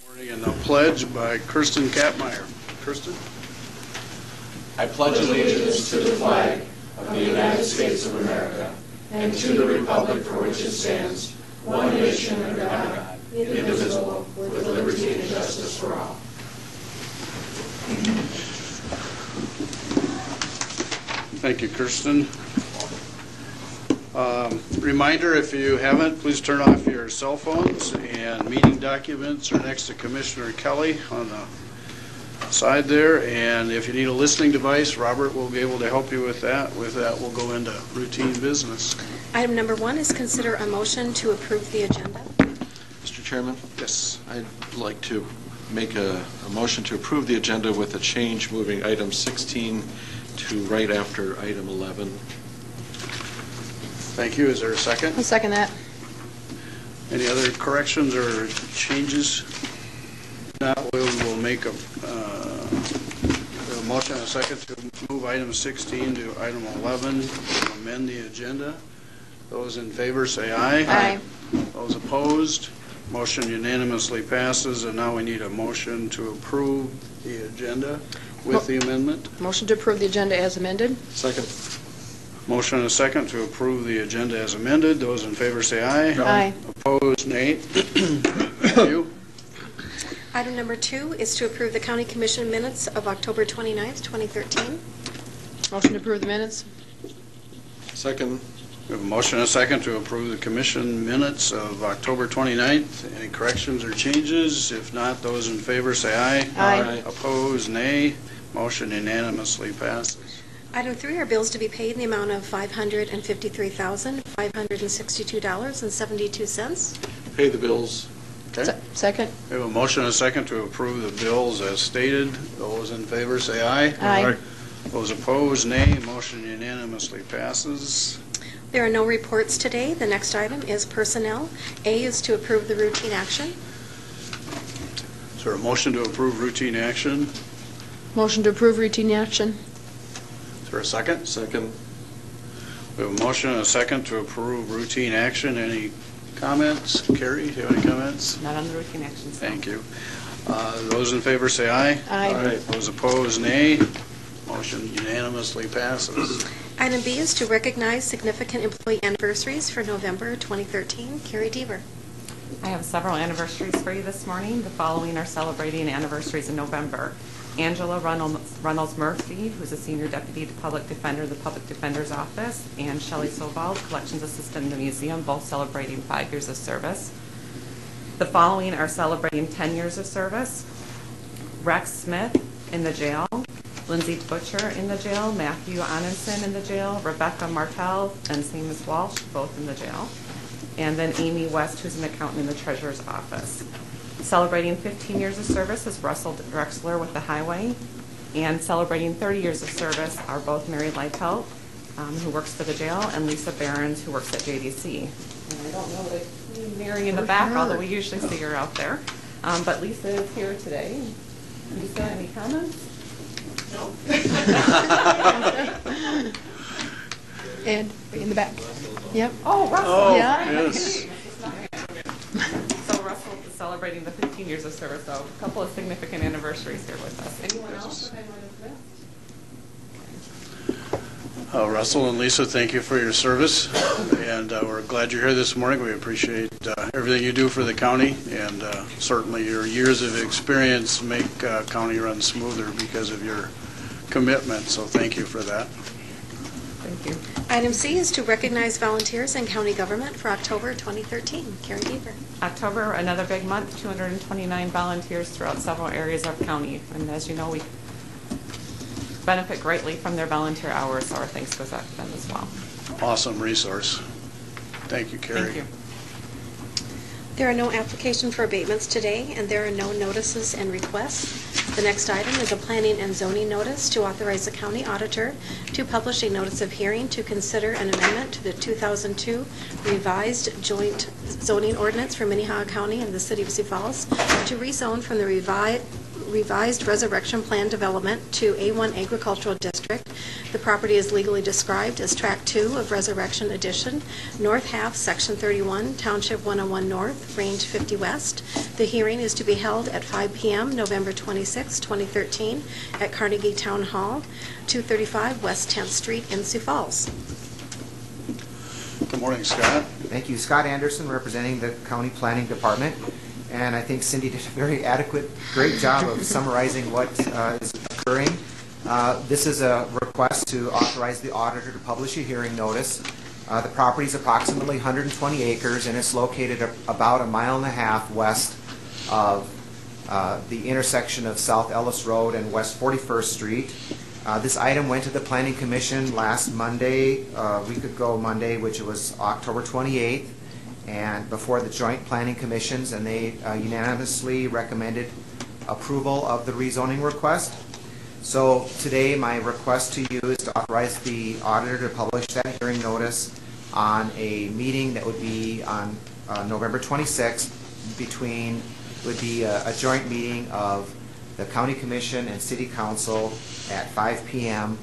Morning And a pledge by Kirsten Kapmeyer. Kirsten? I pledge allegiance to the flag of the United States of America and to the republic for which it stands, one nation under God, indivisible, with liberty and justice for all. Thank you, Kirsten. Um, Reminder, if you haven't, please turn off your cell phones, and meeting documents are next to Commissioner Kelly on the side there, and if you need a listening device, Robert will be able to help you with that. With that, we'll go into routine business. Item number one is consider a motion to approve the agenda. Mr. Chairman, Yes. I'd like to make a, a motion to approve the agenda with a change, moving item 16 to right after item 11. Thank you. Is there a second? I'll second that. Any other corrections or changes? Now, we will make a, uh, a motion and a second to move item 16 to item 11, to amend the agenda. Those in favor say aye. Aye. Those opposed, motion unanimously passes, and now we need a motion to approve the agenda with the amendment. Motion to approve the agenda as amended? Second. Motion and a second to approve the agenda as amended. Those in favor say aye. Aye. Opposed, nay. Thank you. Item number two is to approve the county commission minutes of October 29th, 2013. Motion to approve the minutes? Second. We have a motion and a second to approve the commission minutes of October 29th. Any corrections or changes? If not, those in favor say aye. Aye. Opposed, nay. Motion unanimously passes. Item three are bills to be paid in the amount of $553,562.72. Pay the bills. Okay. Se- Second? We have a motion and a second to approve the bills as stated. Those in favor say aye. Aye. Those opposed, nay. Motion unanimously passes. There are no reports today. The next item is personnel. A is to approve the routine action. Is there a motion to approve routine action? Motion to approve routine action? Is there a second? Second. We have a motion and a second to approve routine action. Any comments? Carrie, do you have any comments? Not on the routine actions. no. Thank you. Uh, Those in favor say aye. Aye. Those opposed, nay. Motion unanimously passes. Item B is to recognize significant employee anniversaries for November 2013. Carrie Deaver. I have several anniversaries for you this morning. The following are celebrating anniversaries in November. Angela Reynolds Murphy, who's a senior deputy to public defender of the Public Defender's Office, and Shelley Sobald, collections assistant in the museum, both celebrating five years of service. The following are celebrating 10 years of service. Rex Smith in the jail, Lindsay Butcher in the jail, Matthew Onenson in the jail, Rebecca Martell and Seamus Walsh, both in the jail. And then Amy West, who's an accountant in the treasurer's office. Celebrating 15 years of service is Russell Drexler with the highway. And celebrating 30 years of service are both Mary Lightfelt, um, who works for the jail, and Lisa Behrens, who works at JDC. And I don't know the Mary in the back, although we usually see her out there. Um, But Lisa is here today. Lisa, any comments? No. Ed, in the back. Yep. Oh, Russell. Oh, Yeah. yes. So Russell is celebrating the 15 years of service, so a couple of significant anniversaries here with us. Anyone else that I might have missed? Uh, Russell and Lisa, thank you for your service, and uh, we're glad you're here this morning. We appreciate uh, everything you do for the county, and uh, certainly your years of experience make uh, county run smoother because of your commitment, so thank you for that. Thank you. Item C is to recognize volunteers in county government for October 2013. Carrie Deaver. October, another big month, 229 volunteers throughout several areas of county. And as you know, we benefit greatly from their volunteer hours, so our thanks goes out to them as well. Awesome resource. Thank you, Carrie. Thank you. There are no application for abatements today, and there are no notices and requests. The next item is a planning and zoning notice to authorize the county auditor to publish a notice of hearing to consider an amendment to the 2002 revised joint zoning ordinance for Minnehaha County and the city of Sioux Falls to rezone from the revi- revised Resurrection Plan Development to A1 Agricultural District. The property is legally described as Tract 2 of Resurrection Addition, North Half, Section 31, Township 101 North, Range 50 West. The hearing is to be held at 5 p.m., November 26, 2013, at Carnegie Town Hall, 235 West 10th Street in Sioux Falls. Good morning, Scott. Thank you. Scott Anderson, representing the County Planning Department. And I think Cindy did a very adequate, great job of summarizing what uh, is occurring. Uh, This is a request to authorize the auditor to publish a hearing notice. Uh, The property is approximately 120 acres, and it's located a- about a mile and a half west of uh, the intersection of South Ellis Road and West 41st Street. Uh, This item went to the Planning Commission last Monday, uh, a week ago Monday, which was October 28th, and before the Joint Planning Commissions, and they uh, unanimously recommended approval of the rezoning request. So today, my request to you is to authorize the auditor to publish that hearing notice on a meeting that would be on uh, November 26th between, would be a a joint meeting of the county commission and city council at 5 PM.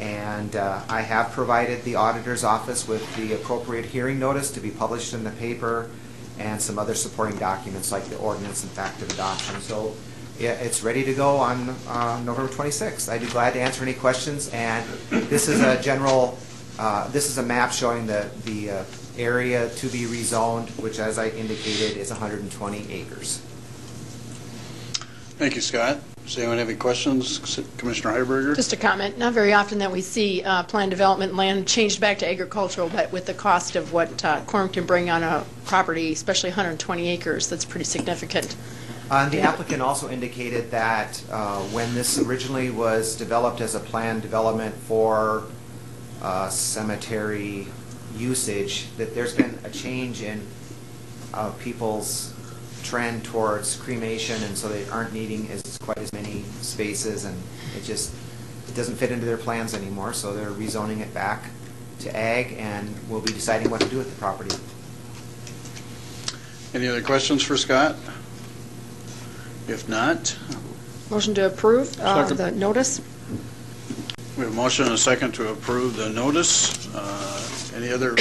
And uh, I have provided the auditor's office with the appropriate hearing notice to be published in the paper and some other supporting documents like the ordinance and fact of adoption. So it's ready to go on uh, November 26th. I'd be glad to answer any questions. And this is a general, uh, this is a map showing the, the uh, area to be rezoned, which as I indicated is 120 acres. Thank you, Scott. Does anyone have any questions? Commissioner Heiberger? Just a comment, not very often that we see uh, planned development land changed back to agricultural, but with the cost of what uh, Quorum can bring on a property, especially 120 acres, that's pretty significant. Uh, The applicant also indicated that uh, when this originally was developed as a planned development for uh, cemetery usage, that there's been a change in uh, people's trend towards cremation, and so they aren't needing as, quite as many spaces, and it just, it doesn't fit into their plans anymore, so they're rezoning it back to ag, and we'll be deciding what to do with the property. Any other questions for Scott? If not, Motion to approve uh, Second. the notice? we have a motion and a second to approve the notice. Uh, Any other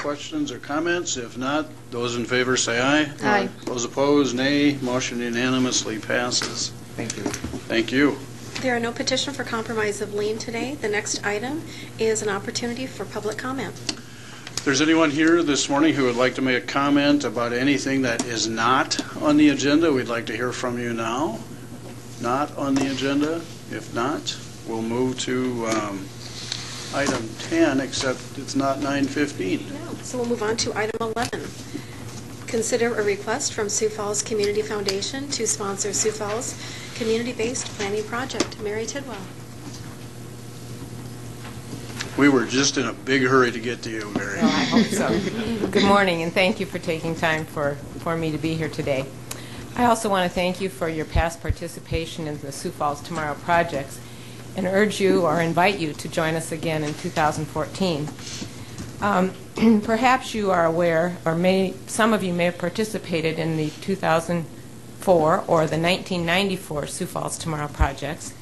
questions or comments? If not, those in favor say aye. Aye. Those opposed, nay. Motion unanimously passes. Thank you. Thank you. There are no petition for compromise of lien today. The next item is an opportunity for public comment. If there's anyone here this morning who would like to make a comment about anything that is not on the agenda, we'd like to hear from you now. Not on the agenda? If not, we'll move to um, item 10, except it's not 9:15. No. So we'll move on to item 11. Consider a request from Sioux Falls Community Foundation to sponsor Sioux Falls Community-Based Planning Project. Mary Tidwell. We were just in a big hurry to get to you, Mary. Well, I hope so. Good morning, and thank you for taking time for, for me to be here today. I also want to thank you for your past participation in the Sioux Falls Tomorrow projects and urge you or invite you to join us again in 2014. Um, Perhaps you are aware, or may, some of you may have participated in the 2004 or the 1994 Sioux Falls Tomorrow projects.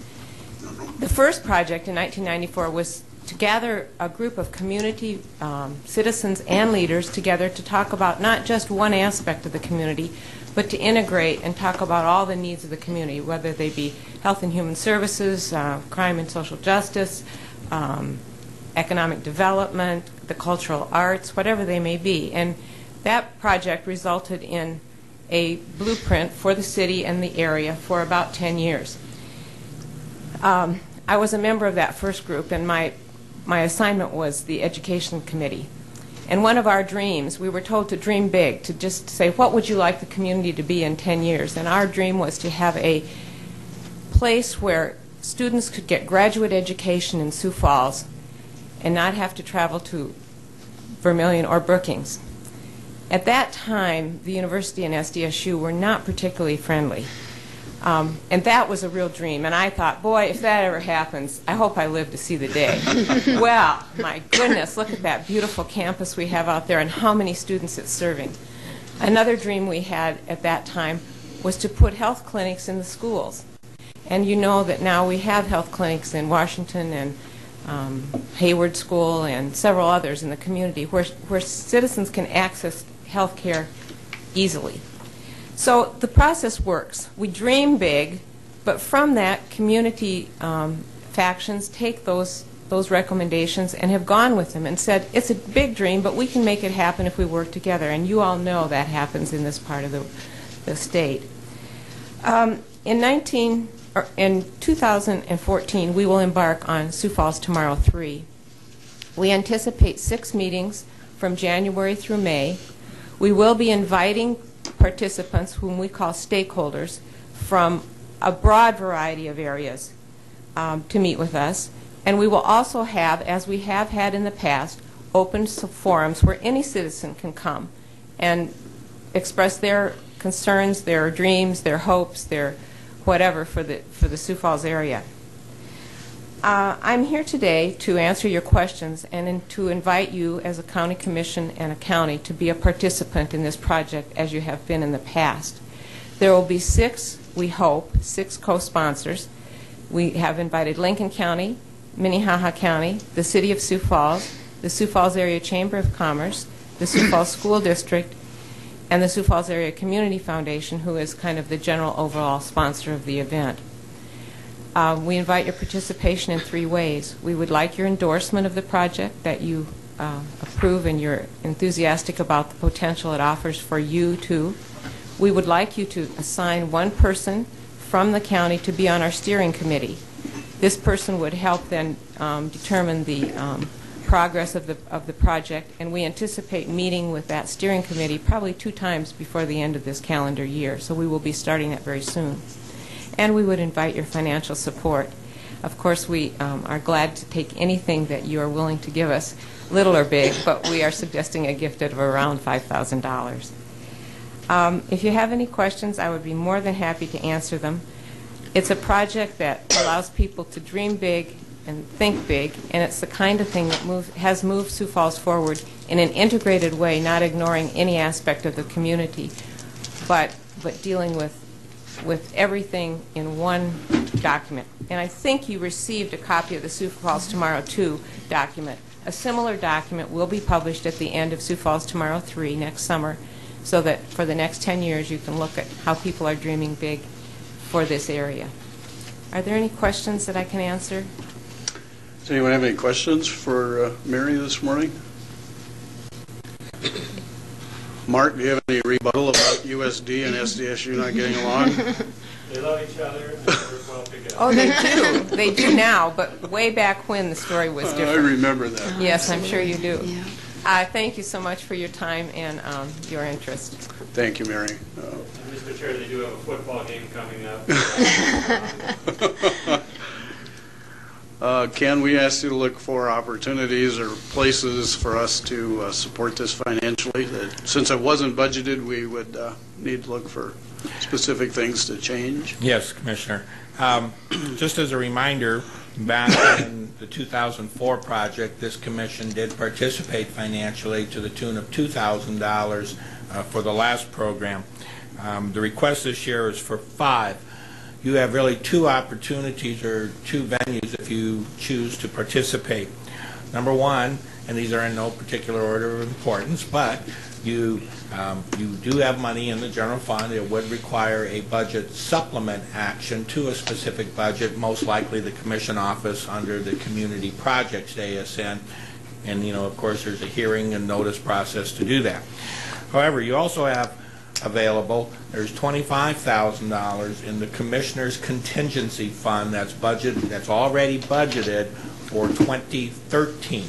The first project in 1994 was to gather a group of community um, citizens and leaders together to talk about not just one aspect of the community, but to integrate and talk about all the needs of the community, whether they be health and human services, uh, crime and social justice, um, economic development, the cultural arts, whatever they may be. And that project resulted in a blueprint for the city and the area for about 10 years. Um, I was a member of that first group, and my, my assignment was the Education Committee. And one of our dreams, we were told to dream big, to just say, what would you like the community to be in 10 years? And our dream was to have a place where students could get graduate education in Sioux Falls and not have to travel to Vermillion or Brookings. At that time, the university and SDSU were not particularly friendly. Um, and that was a real dream. And I thought, boy, if that ever happens, I hope I live to see the day. well, my goodness, look at that beautiful campus we have out there and how many students it's serving. Another dream we had at that time was to put health clinics in the schools. And you know that now we have health clinics in Washington and um, Hayward School and several others in the community where, where citizens can access health care easily. So the process works. We dream big, but from that, community um, factions take those those recommendations and have gone with them and said it's a big dream, but we can make it happen if we work together. And you all know that happens in this part of the, the state. Um, in 19 or in 2014, we will embark on Sioux Falls Tomorrow 3. We anticipate six meetings from January through May. We will be inviting participants, whom we call stakeholders, from a broad variety of areas um, to meet with us. And we will also have, as we have had in the past, open forums where any citizen can come and express their concerns, their dreams, their hopes, their whatever for the, for the Sioux Falls area. Uh, I'm here today to answer your questions and in- to invite you as a county commission and a county to be a participant in this project as you have been in the past. There will be six, we hope, six co-sponsors. We have invited Lincoln County, Minnehaha County, the City of Sioux Falls, the Sioux Falls Area Chamber of Commerce, the Sioux Falls School District, and the Sioux Falls Area Community Foundation, who is kind of the general overall sponsor of the event. Uh, We invite your participation in three ways. We would like your endorsement of the project, that you uh, approve and you're enthusiastic about the potential it offers for you too. We would like you to assign one person from the county to be on our steering committee. This person would help then um, determine the um, progress of the, of the project, and we anticipate meeting with that steering committee probably two times before the end of this calendar year, so we will be starting that very soon. And we would invite your financial support. Of course, we um, are glad to take anything that you are willing to give us, little or big, but we are suggesting a gift of around $5,000. Um, If you have any questions, I would be more than happy to answer them. It's a project that allows people to dream big and think big, and it's the kind of thing that move, has moved Sioux Falls forward in an integrated way, not ignoring any aspect of the community, but, but dealing with, with everything in one document. And I think you received a copy of the Sioux Falls Tomorrow 2 document. A similar document will be published at the end of Sioux Falls Tomorrow 3 next summer, so that for the next 10 years, you can look at how people are dreaming big for this area. Are there any questions that I can answer? Does anyone have any questions for uh, Mary this morning? Mark, do you have any rebuttal about USD and SDSU not getting along? They love each other and they work well together. Oh, they do. They do now, but way back when, the story was different. I remember that. Yes, I'm sure you do. Yeah. Uh, Thank you so much for your time and um, your interest. Thank you, Mary. Uh, Mr. Chair, they do have a football game coming up. Uh, Ken, we asked you to look for opportunities or places for us to uh, support this financially. That Since it wasn't budgeted, we would uh, need to look for specific things to change. Yes, Commissioner. Um, Just as a reminder, back in the 2004 project, this commission did participate financially to the tune of $2,000 uh, for the last program. Um, The request this year is for five. You have really two opportunities or two venues if you choose to participate. Number one, and these are in no particular order of importance, but you, um, you do have money in the general fund. It would require a budget supplement action to a specific budget, most likely the commission office under the community projects ASN. And, you know, of course, there's a hearing and notice process to do that. However, you also have available, there's $25,000 in the Commissioner's Contingency Fund that's budget, that's already budgeted for 2013.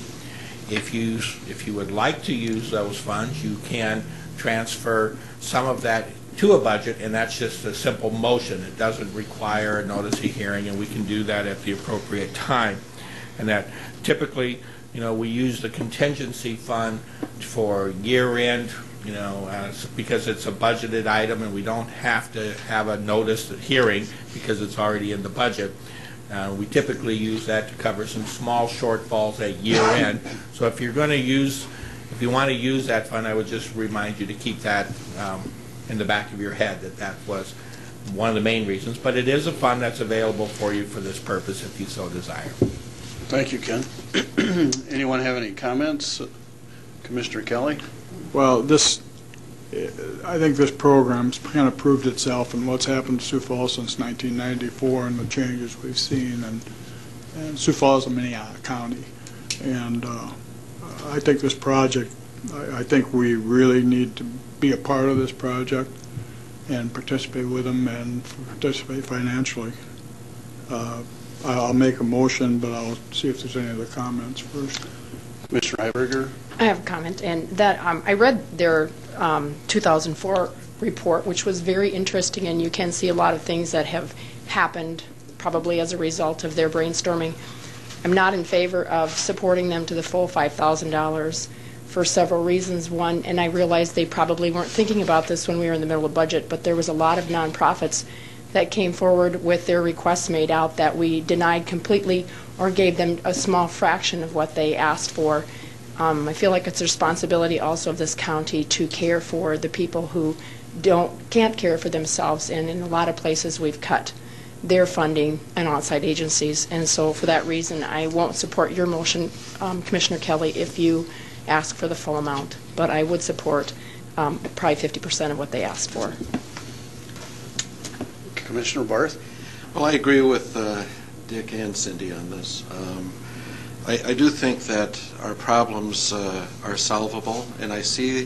If you, if you would like to use those funds, you can transfer some of that to a budget, and that's just a simple motion. It doesn't require a notice of hearing, and we can do that at the appropriate time. And that typically, you know, we use the contingency fund for year-end, you know, uh, because it's a budgeted item, and we don't have to have a notice hearing because it's already in the budget. Uh, We typically use that to cover some small shortfalls at year end. So if you're going to use, if you want to use that fund, I would just remind you to keep that um, in the back of your head that that was one of the main reasons. But it is a fund that's available for you for this purpose if you so desire. Thank you, Ken. Anyone have any comments? Commissioner Kelly? Well, this, I think this program's kind of proved itself in what's happened to Sioux Falls since 1994 and the changes we've seen. And, and Sioux Falls is a county. And uh, I think this project, I, I think we really need to be a part of this project and participate with them and participate financially. Uh, I'll make a motion, but I'll see if there's any other comments first. Commissioner Heiberger? I have a comment, and that, um, I read their um, 2004 report, which was very interesting, and you can see a lot of things that have happened probably as a result of their brainstorming. I'm not in favor of supporting them to the full $5,000 for several reasons. One, and I realize they probably weren't thinking about this when we were in the middle of budget, but there was a lot of nonprofits that came forward with their requests made out that we denied completely or gave them a small fraction of what they asked for. Um, I feel like it's a responsibility also of this county to care for the people who don't, can't care for themselves, and in a lot of places, we've cut their funding and outside agencies. And so for that reason, I won't support your motion, um, Commissioner Kelly, if you ask for the full amount. But I would support um, probably 50% of what they asked for. Commissioner Barth? Well, I agree with uh, Dick and Cindy on this. Um, I I do think that our problems uh, are solvable, and I see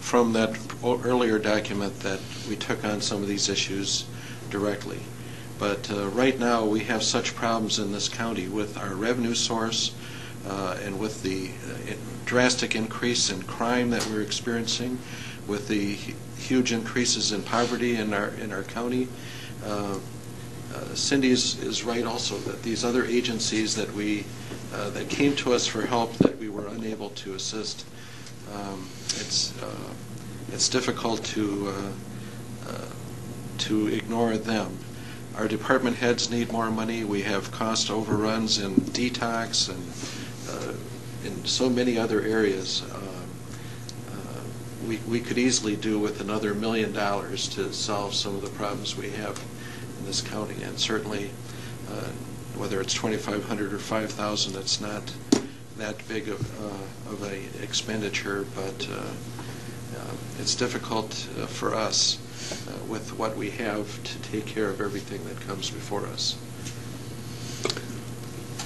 from that earlier document that we took on some of these issues directly. But uh, right now, we have such problems in this county with our revenue source uh, and with the uh, drastic increase in crime that we're experiencing, with the huge increases in poverty in our, in our county. Uh, uh, Cindy is, is right also, that these other agencies that we, uh, that came to us for help that we were unable to assist, um, it's, uh, it's difficult to, uh, uh, to ignore them. Our department heads need more money. We have cost overruns in detox and in so many other areas. Um, We, we could easily do with another million dollars to solve some of the problems we have in this county. And certainly, whether it's 2,500 or 5,000, it's not that big of, uh, of a expenditure, but uh, uh, it's difficult uh, for us uh, with what we have to take care of everything that comes before us.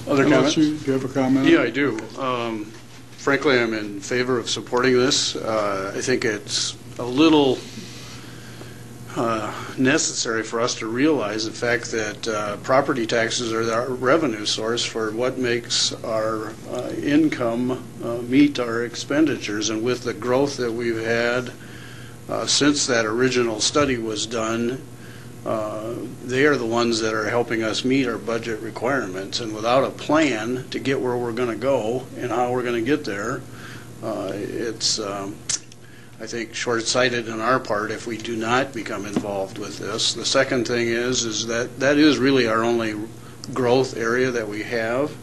Other Unless comments? you- Do you have a comment? Yeah, I do. Um, Frankly, I'm in favor of supporting this. Uh, I think it's a little uh, necessary for us to realize the fact that uh, property taxes are our revenue source for what makes our uh, income uh, meet our expenditures. And with the growth that we've had uh, since that original study was done, uh, they are the ones that are helping us meet our budget requirements. And without a plan to get where we're going to go and how we're going to get there, uh, it's, um, I think, short-sighted on our part if we do not become involved with this. The second thing is, is that that is really our only growth area that we have,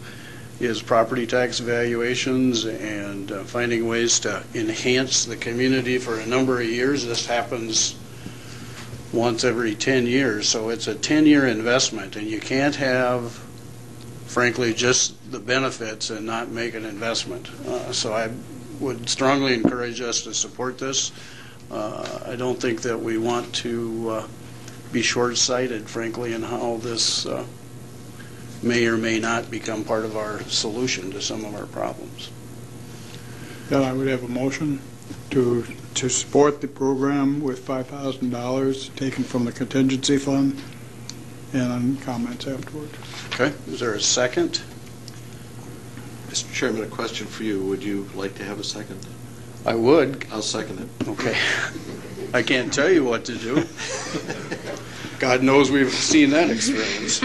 is property tax valuations and uh, finding ways to enhance the community for a number of years. This happens once every 10 years, so it's a 10-year investment, and you can't have, frankly, just the benefits and not make an investment. Uh, So I would strongly encourage us to support this. Uh, I don't think that we want to uh, be short-sighted, frankly, in how this uh, may or may not become part of our solution to some of our problems. Then I would have a motion to, to support the program with $5,000 taken from the contingency fund, and then comments afterward. Okay, is there a second? Mr. Chairman, a question for you. Would you like to have a second? I would. I'll second it. Okay. I can't tell you what to do. God knows we've seen that experience.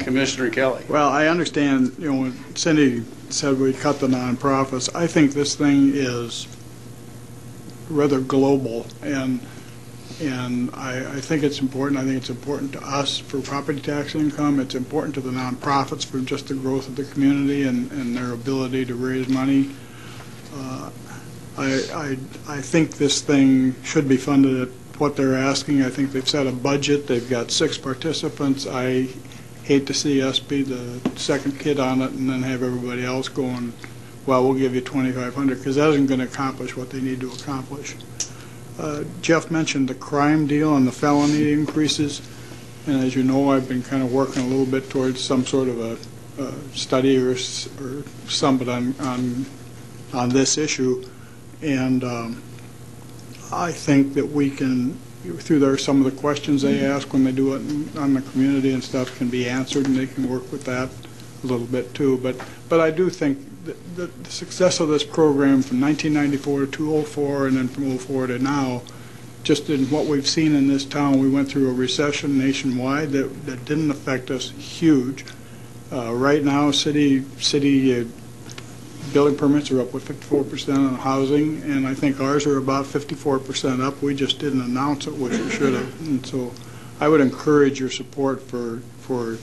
Commissioner Kelly. Well, I understand, you know, when Cindy said we cut the nonprofits, I think this thing is rather global, and, and I, I think it's important, I think it's important to us for property tax income, it's important to the nonprofits for just the growth of the community and, and their ability to raise money. Uh, I, I, I think this thing should be funded at what they're asking. I think they've set a budget, they've got six participants. I hate to see us be the second kid on it and then have everybody else going, well, we'll give you 2,500, because that isn't going to accomplish what they need to accomplish. Uh, Jeff mentioned the crime deal and the felony increases, and as you know, I've been kind of working a little bit towards some sort of a uh, study or or something on, on, on this issue, and um, I think that we can, through there, some of the questions they ask when they do it on the community and stuff can be answered, and they can work with that a little bit too. But, but I do think the the success of this program from 1994 to 04, and then from 04 to now, just in what we've seen in this town, we went through a recession nationwide that, that didn't affect us huge. Uh, Right now, city, city uh, building permits are up with 54% on housing, and I think ours are about 54% up. We just didn't announce it, which we should have. And so I would encourage your support for, for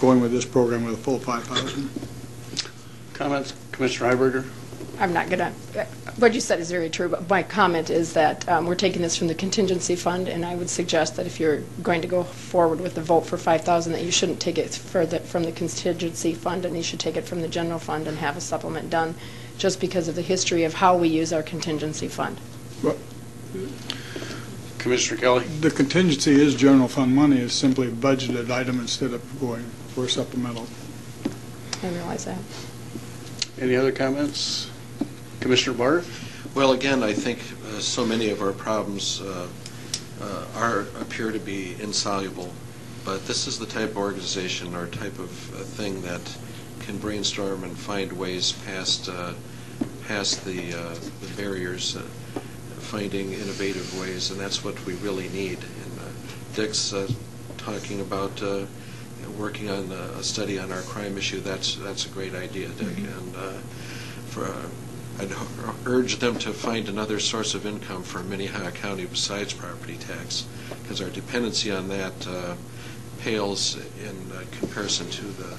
going with this program with a full 5,000. Comments, Commissioner Heiberger? I'm not going to, what you said is very true, but my comment is that um, we're taking this from the contingency fund, and I would suggest that if you're going to go forward with the vote for 5,000, that you shouldn't take it further from the contingency fund, and you should take it from the general fund and have a supplement done, just because of the history of how we use our contingency fund. Well, Commissioner Kelly? The contingency is general fund money, it's simply a budgeted item instead of going for supplemental. I realize that. Any other comments? Commissioner Barth? Well, again, I think uh, so many of our problems uh, uh, are, appear to be insoluble, but this is the type of organization or type of uh, thing that can brainstorm and find ways past, uh, past the uh, the barriers, finding innovative ways, and that's what we really need. And Dick's talking about working on a a study on our crime issue, that's, that's a great idea, Dick. And uh, for, uh, I'd urge them to find another source of income for Minnehaha County besides property tax, because our dependency on that uh, pales in uh, comparison to the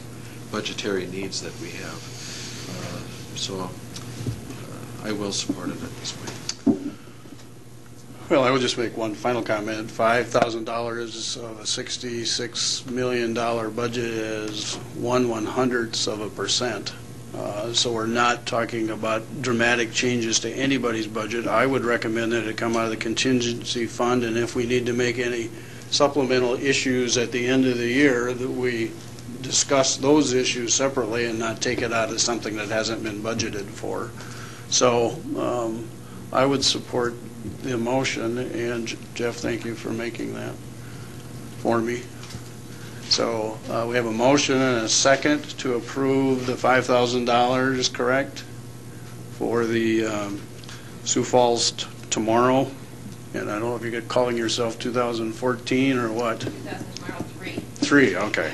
budgetary needs that we have. Uh, So uh, I will support it at this point. Well, I will just make one final comment. $5,000 of a $66 million budget is one one-hundredths of a percent. Uh, So we're not talking about dramatic changes to anybody's budget. I would recommend that it come out of the contingency fund, and if we need to make any supplemental issues at the end of the year, that we discuss those issues separately and not take it out of something that hasn't been budgeted for. So um, I would support the motion, and Jeff, thank you for making that for me. So uh, we have a motion and a second to approve the $5,000, correct? For the um, Sioux Falls t- tomorrow, and I don't know if you're calling yourself 2014 or what? 2003. Three, okay.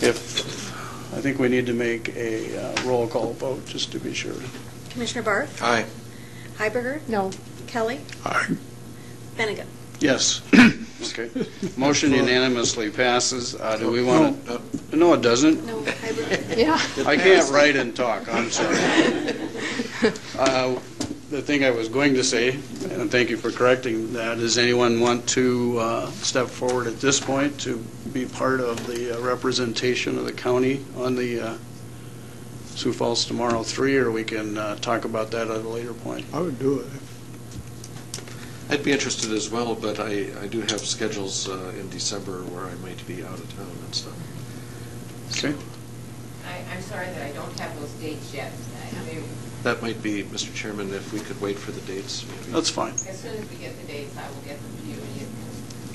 If, I think we need to make a uh, roll call vote, just to be sure. Commissioner Barth? Aye. Heiberger? No. Kelly? Aye. Beninga? Yes. Okay. Motion unanimously passes. Uh, Do we want No, to? No, it doesn't. No, Heiberger? Yeah. I can't write and talk, I'm sorry. Uh, The thing I was going to say, and thank you for correcting that, does anyone want to uh, step forward at this point to be part of the uh, representation of the county on the uh, Sioux Falls Tomorrow 3, or we can uh, talk about that at a later point? I would do it. I'd be interested as well, but I, I do have schedules uh, in December where I might be out of town and stuff. Okay. I, I'm sorry that I don't have those dates yet. I mean, That might be, Mr. Chairman, if we could wait for the dates, maybe. That's fine. As soon as we get the dates, I will get them to you. you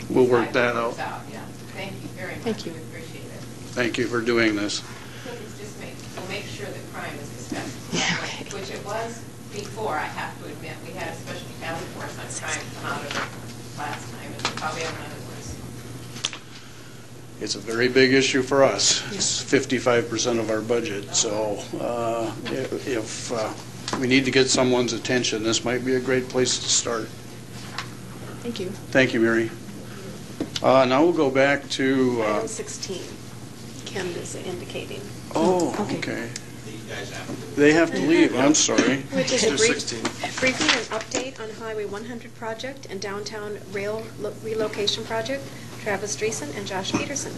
We'll work that what out. Yeah, thank you very much. Thank you. We appreciate it. Thank you for doing this. I think it's just make, we'll make sure that crime is discussed, Yeah. which it was before, I have to admit. We had a special task force on crime come out of it last time, and probably have another one. It's a very big issue for us. It's 55% of our budget, so uh, if if, uh, we need to get someone's attention, this might be a great place to start. Thank you. Thank you, Mary. Uh, Now we'll go back to, uh, Item 16, Ken is indicating. oh, Okay. okay. Guys have. They have to leave, I'm sorry. Which is a brief, 16. briefing and update on Highway 100 project and downtown rail lo- relocation project, Travis Dreesen and Josh Peterson.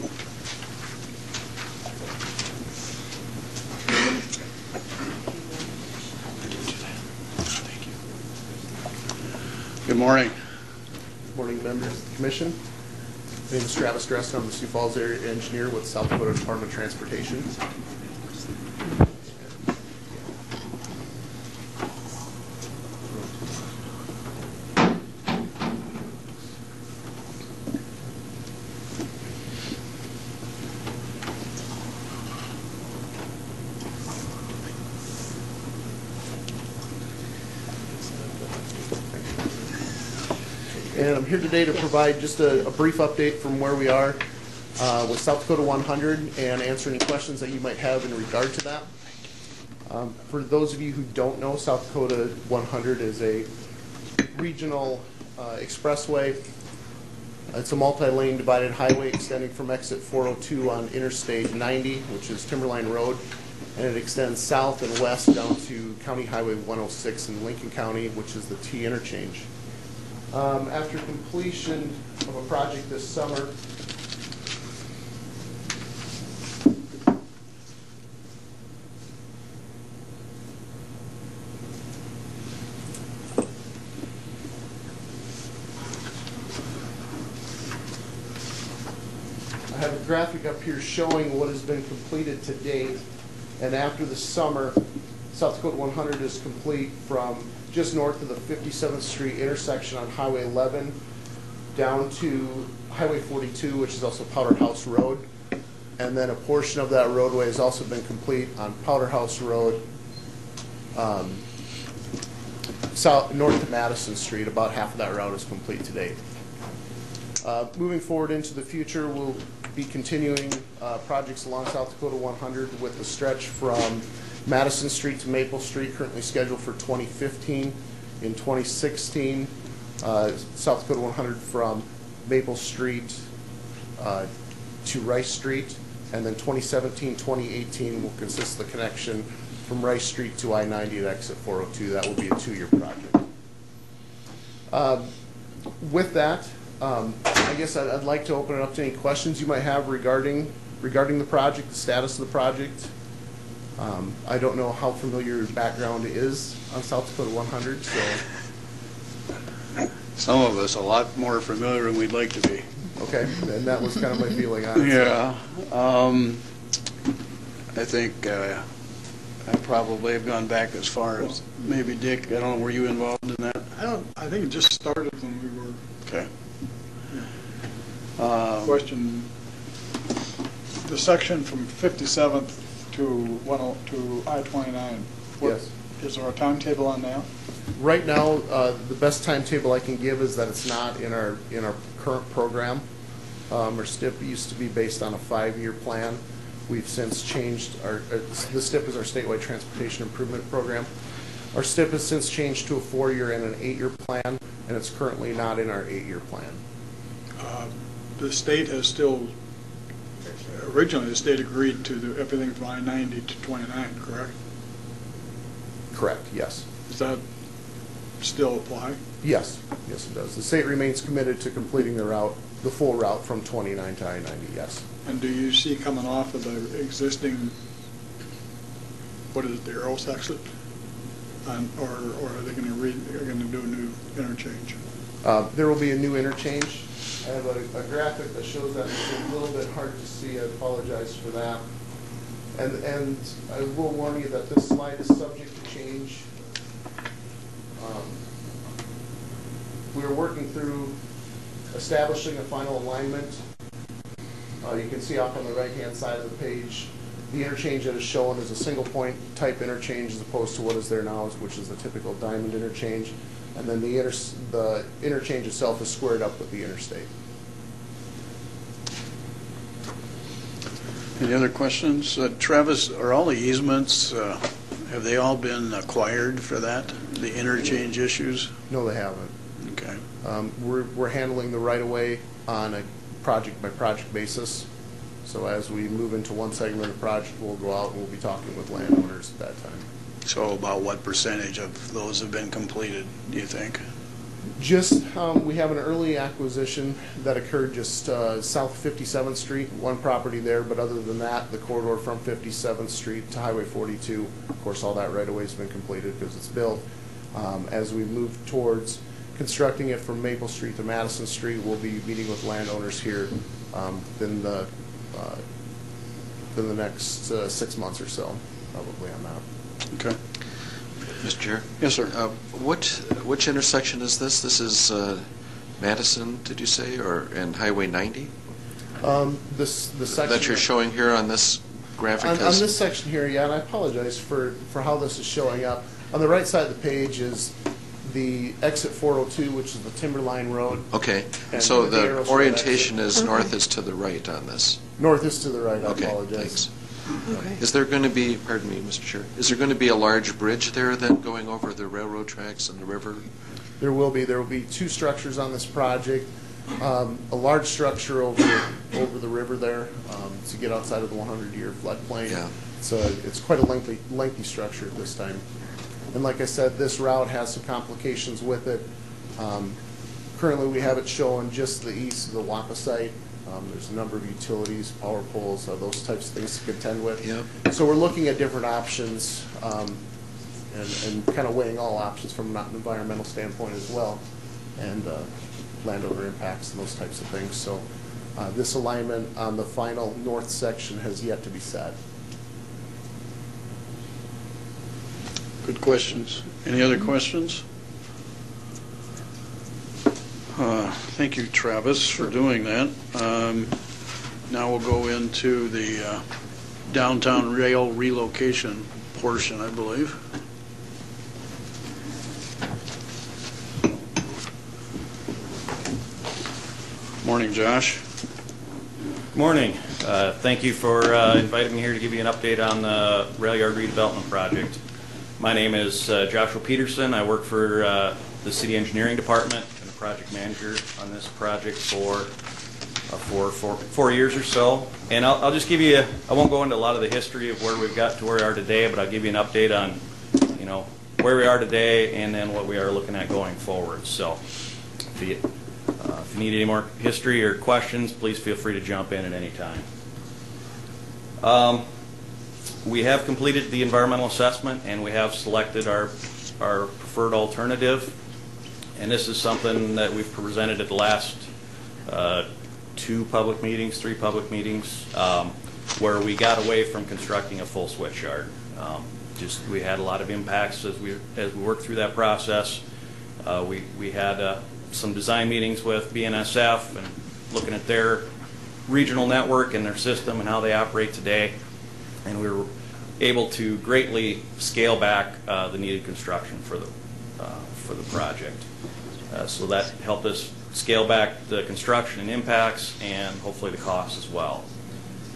Good morning. Morning, members of the commission. My name is Travis Dreesen. I'm the Sioux Falls area engineer with South Dakota Department of Transportation. And I'm here today to provide just a, a brief update from where we are uh, with South Dakota 100 and answer any questions that you might have in regard to that. Um, For those of you who don't know, South Dakota 100 is a regional uh, expressway. It's a multi-lane divided highway extending from exit 402 on Interstate 90, which is Timberline Road, and it extends south and west down to County Highway 106 in Lincoln County, which is the Tea interchange. Um, After completion of a project this summer, I have a graphic up here showing what has been completed to date. And after the summer, South Dakota 100 is complete from just north of the 57th Street intersection on Highway 11 down to Highway 42, which is also Powder House Road. And then a portion of that roadway has also been complete on Powder House Road, um, south, north of Madison Street. About half of that route is complete to date. Uh, Moving forward into the future, we'll be continuing uh, projects along South Dakota 100 with the stretch from Madison Street to Maple Street, currently scheduled for 2015. In 2016, uh, South Dakota 100 from Maple Street uh, to Rice Street, and then 2017, 2018 will consist of the connection from Rice Street to I-90 at exit 402. That will be a two-year project. Um, With that, um, I guess I'd I'd like to open it up to any questions you might have regarding, regarding the project, the status of the project. Um, I don't know how familiar your background is on South Dakota 100, so, Some of us a lot more familiar than we'd like to be. okay, and that was kind of my feeling on it. Yeah, um, I think, uh, I probably have gone back as far as, maybe Dick, I don't know, were you involved in that? I don't, I think it just started when we were, Okay. Um, question, the section from 57th to 10, to I-29. what- Yes. Is there a timetable on that? Right now, uh, the best timetable I can give is that it's not in our, in our current program. Um, Our STIP used to be based on a five-year plan. We've since changed, our, uh, the STIP is our statewide transportation improvement program. Our STIP has since changed to a four-year and an eight-year plan, and it's currently not in our eight-year plan. Uh, The state has still, originally, the state agreed to do everything from I-90 to 29, correct? Correct, yes. Does that still apply? Yes, yes, it does. The state remains committed to completing the route, the full route from 29 to I-90, yes. And do you see coming off of the existing, what is it, the Earls exit? And- Or, or are they going to re, are going to do a new interchange? Uh, There will be a new interchange. I have a a graphic that shows that. It's a little bit hard to see. I apologize for that. And, and I will warn you that this slide is subject to change. Um, We are working through establishing a final alignment. Uh, You can see up on the right-hand side of the page, the interchange that is shown is a single-point type interchange as opposed to what is there now, which is the typical diamond interchange. And then the inter, the interchange itself is squared up with the interstate. Any other questions? Uh, Travis, are all the easements, uh, have they all been acquired for that, the interchange issues? No, they haven't. Okay. Um, We're, we're handling the right-of-way on a project-by-project basis. So as we move into one segment of the project, we'll go out and we'll be talking with landowners at that time. So about what percentage of those have been completed, do you think? Just, um, we have an early acquisition that occurred just, uh, south of 57th Street, one property there, but other than that, the corridor from 57th Street to Highway 42, of course, all that right-of-way's been completed because it's built. Um, as we move towards constructing it from Maple Street to Madison Street, we'll be meeting with landowners here, um, within the, uh, within the next, uh, six months or so, probably on that. Okay. Mr. Chair? Yes, sir. Uh, What, which intersection is this? This is uh, Madison, did you say, or, and Highway 90? Um, this, the section. That you're showing here on this graphic? On, on this section here, yeah, and I apologize for, for how this is showing up. On the right side of the page is the exit 402, which is the Timberline Road. Okay, And so the the arrows for orientation that. is north is to the right on this? North is to the right, I Okay, apologize. thanks. Is there going to be, pardon me, Mr. Chair, is there going to be a large bridge there then going over the railroad tracks and the river? There will be, there will be two structures on this project. Um, a large structure over, over the river there, um, to get outside of the 100-year floodplain. Yeah. It's a, it's quite a lengthy, lengthy structure at this time. And like I said, this route has some complications with it. Um, Currently, we have it showing just the east of the WAPA site. Um, There's a number of utilities, power poles, uh, those types of things to contend with. Yep. So we're looking at different options um, and, and kind of weighing all options from an environmental standpoint as well, and uh, landowner impacts and those types of things. So uh, this alignment on the final north section has yet to be set. Good questions. Any other questions? Uh, Thank you, Travis, for doing that. Um, Now we'll go into the uh, downtown rail relocation portion, I believe. Morning, Josh. Morning. Uh, Thank you for uh, inviting me here to give you an update on the rail yard redevelopment project. My name is uh, Joshua Peterson. I work for uh, the city engineering department and the project manager on this project for, uh, for, for four years or so. And I'll, I'll just give you, I won't go into a lot of the history of where we've got to where we are today, but I'll give you an update on, you know, where we are today and then what we are looking at going forward. So if you, uh, if you need any more history or questions, please feel free to jump in at any time. Um, We have completed the environmental assessment, and we have selected our, our preferred alternative. And this is something that we've presented at the last uh, two public meetings, three public meetings, um, where we got away from constructing a full switch yard. Um, Just, we had a lot of impacts as we, as we worked through that process. Uh, We, we had uh, some design meetings with BNSF and looking at their regional network and their system and how they operate today. And we were able to greatly scale back uh, the needed construction for the, uh, for the project. Uh, So that helped us scale back the construction and impacts and hopefully the costs as well.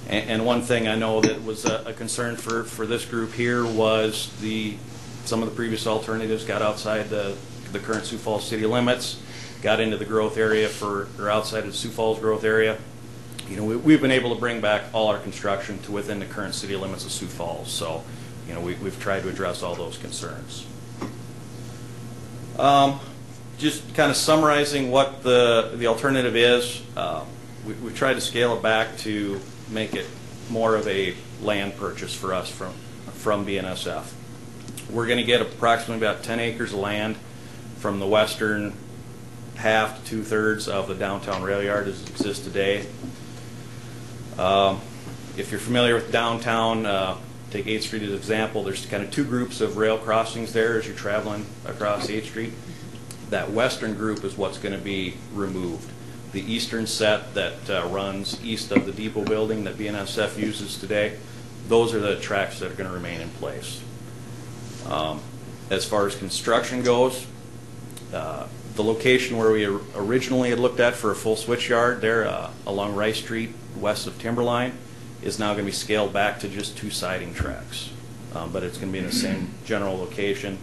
And, and one thing I know that was a, a concern for, for this group here was the, some of the previous alternatives got outside the, the current Sioux Falls city limits, got into the growth area for, or outside of Sioux Falls growth area. You know, we, we've been able to bring back all our construction to within the current city limits of Sioux Falls. So, you know, we, we've tried to address all those concerns. Um, just kind of summarizing what the, the alternative is, uh, we, we've tried to scale it back to make it more of a land purchase for us from, from BNSF. We're going to get approximately about 10 acres of land from the western half to two-thirds of the downtown rail yard as it exists today. Um, If you're familiar with downtown, uh, take 8th Street as an example, there's kind of two groups of rail crossings there as you're traveling across 8th Street. That western group is what's going to be removed. The eastern set that uh, runs east of the depot building that BNSF uses today, those are the tracks that are going to remain in place. Um, As far as construction goes, uh, the location where we originally had looked at for a full switch yard there uh, along Rice Street, west of Timberline, is now going to be scaled back to just two siding tracks. Um, But it's going to be in the same general location.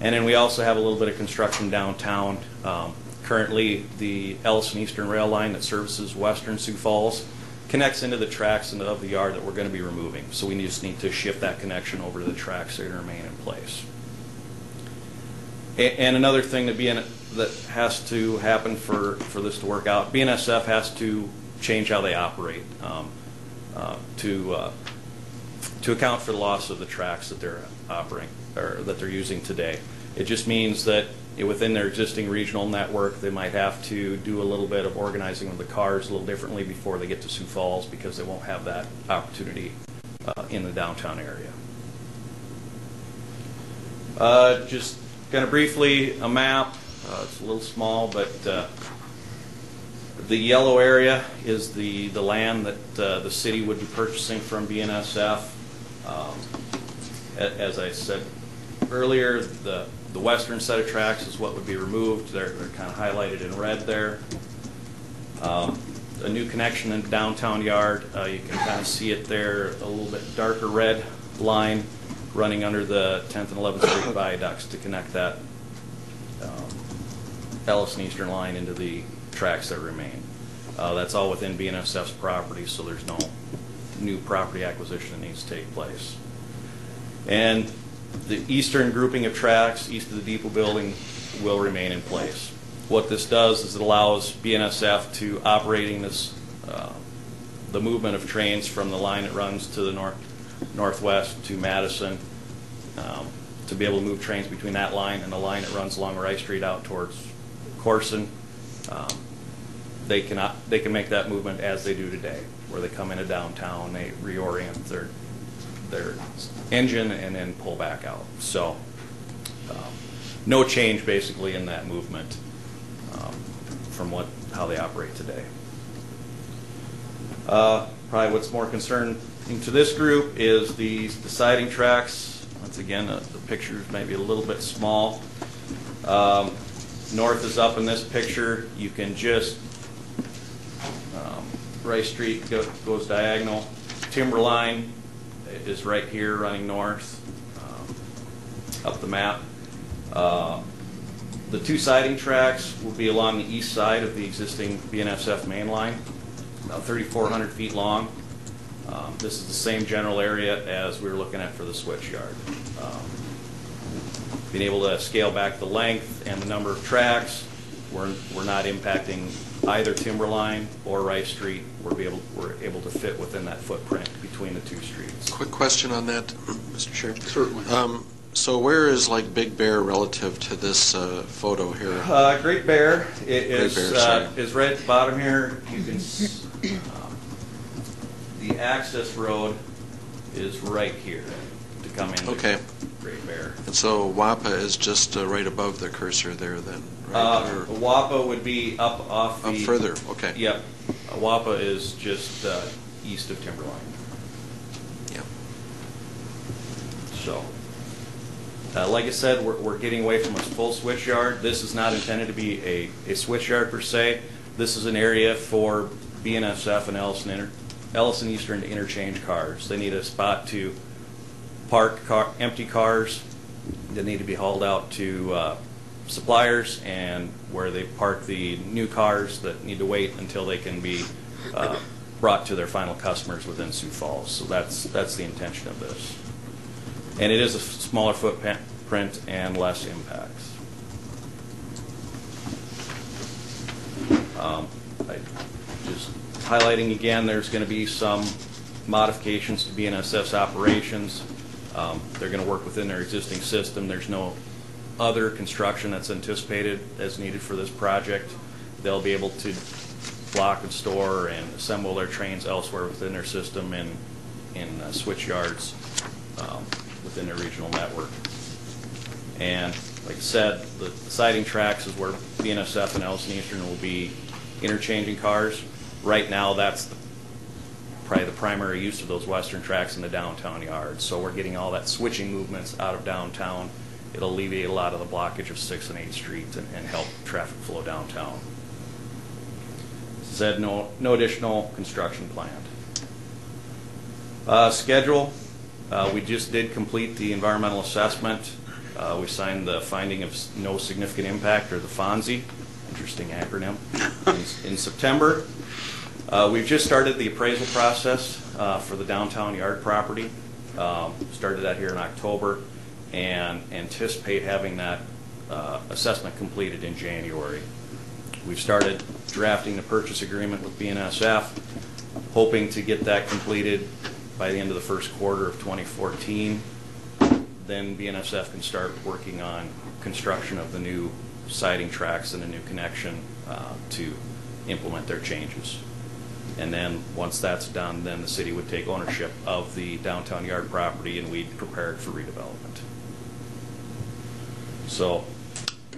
And then we also have a little bit of construction downtown. Um, Currently, the Ellis and Eastern Rail Line that services western Sioux Falls connects into the tracks and of the yard that we're going to be removing. So we just need to shift that connection over to the tracks so can remain in place. And another thing that BN, that has to happen for, for this to work out, BNSF has to change how they operate um, uh, to, uh, to account for the loss of the tracks that they're operating, or that they're using today. It just means that within their existing regional network, they might have to do a little bit of organizing of the cars a little differently before they get to Sioux Falls because they won't have that opportunity uh, in the downtown area. Uh, Just kind of briefly, a map. Uh, It's a little small, but uh, the yellow area is the, the land that uh, the city would be purchasing from BNSF. Um, As I said earlier, the, the western set of tracks is what would be removed. They're, they're kind of highlighted in red there. Um, A new connection in downtown yard, uh, you can kind of see it there, a little bit darker red line running under the 10th and 11th Street viaducts to connect that um, Ellis and Eastern line into the tracks that remain. Uh, That's all within BNSF's property, so there's no new property acquisition that needs to take place. And the eastern grouping of tracks, east of the depot building, will remain in place. What this does is it allows BNSF to operating this, uh, the movement of trains from the line that runs to the north, northwest to Madison, um, to be able to move trains between that line and the line that runs along Rice Street out towards Corson. Um, They cannot, they can make that movement as they do today, where they come into downtown, they reorient their, their engine and then pull back out. So, um, no change basically in that movement um, from what, how they operate today. Uh, Probably what's more concerning to this group is the the siding tracks. Once again, uh, the picture is maybe a little bit small. Um, North is up in this picture. You can just, um, Rice Street go- goes diagonal. Timberline is right here running north, um, up the map. Uh, The two siding tracks will be along the east side of the existing BNSF main line, about 3,400 feet long. Um, This is the same general area as we were looking at for the switch yard. Um, Being able to scale back the length and the number of tracks, we're, we're not impacting either Timberline or Rice Street. We're be able, we're able to fit within that footprint between the two streets. Quick question on that, Mr. Chair. Certainly. Um, So where is like Big Bear relative to this uh, photo here? Uh, Great Bear i- Great is, Bear, uh, is right at the bottom here. You can, s- um, the access road is right here to come in. Okay. Great Bear. And so WAPA is just uh, right above the cursor there then, right? Uh, Or WAPA would be up off Up further, okay. Yep. WAPA is just uh, east of Timberline. Yeah. So, uh, like I said, we're, we're getting away from a full switch yard. This is not intended to be a, a switch yard per se. This is an area for BNSF and Ellis and, Inter- Ellis and Eastern to interchange cars. They need a spot to park car, empty cars that need to be hauled out to uh, suppliers and where they park the new cars that need to wait until they can be uh, brought to their final customers within Sioux Falls. So that's, that's the intention of this. And it is a smaller footprint and less impacts. Um, I- Just highlighting again, there's going to be some modifications to BNSF's operations. Um, They're going to work within their existing system. There's no other construction that's anticipated as needed for this project. They'll be able to block and store and assemble their trains elsewhere within their system in, in uh, switch yards um, within their regional network. And like I said, the the siding tracks is where BNSF and Ellis and Eastern will be interchanging cars. Right now, that's the- probably the primary use of those western tracks in the downtown yard. So we're getting all that switching movements out of downtown. It'll alleviate a lot of the blockage of Sixth and Eighth Streets and, and help traffic flow downtown. Said no, no additional construction planned. Uh, Schedule, uh, we just did complete the environmental assessment. Uh, We signed the finding of no significant impact, or the FONSI, interesting acronym, in- in September. Uh, We've just started the appraisal process uh, for the downtown yard property. Um, Started that here in October and anticipate having that uh, assessment completed in January. We've started drafting the purchase agreement with BNSF, hoping to get that completed by the end of the first quarter of 2014. Then BNSF can start working on construction of the new siding tracks and a new connection uh, to implement their changes. And then, once that's done, then the city would take ownership of the downtown yard property and we'd prepare it for redevelopment. So,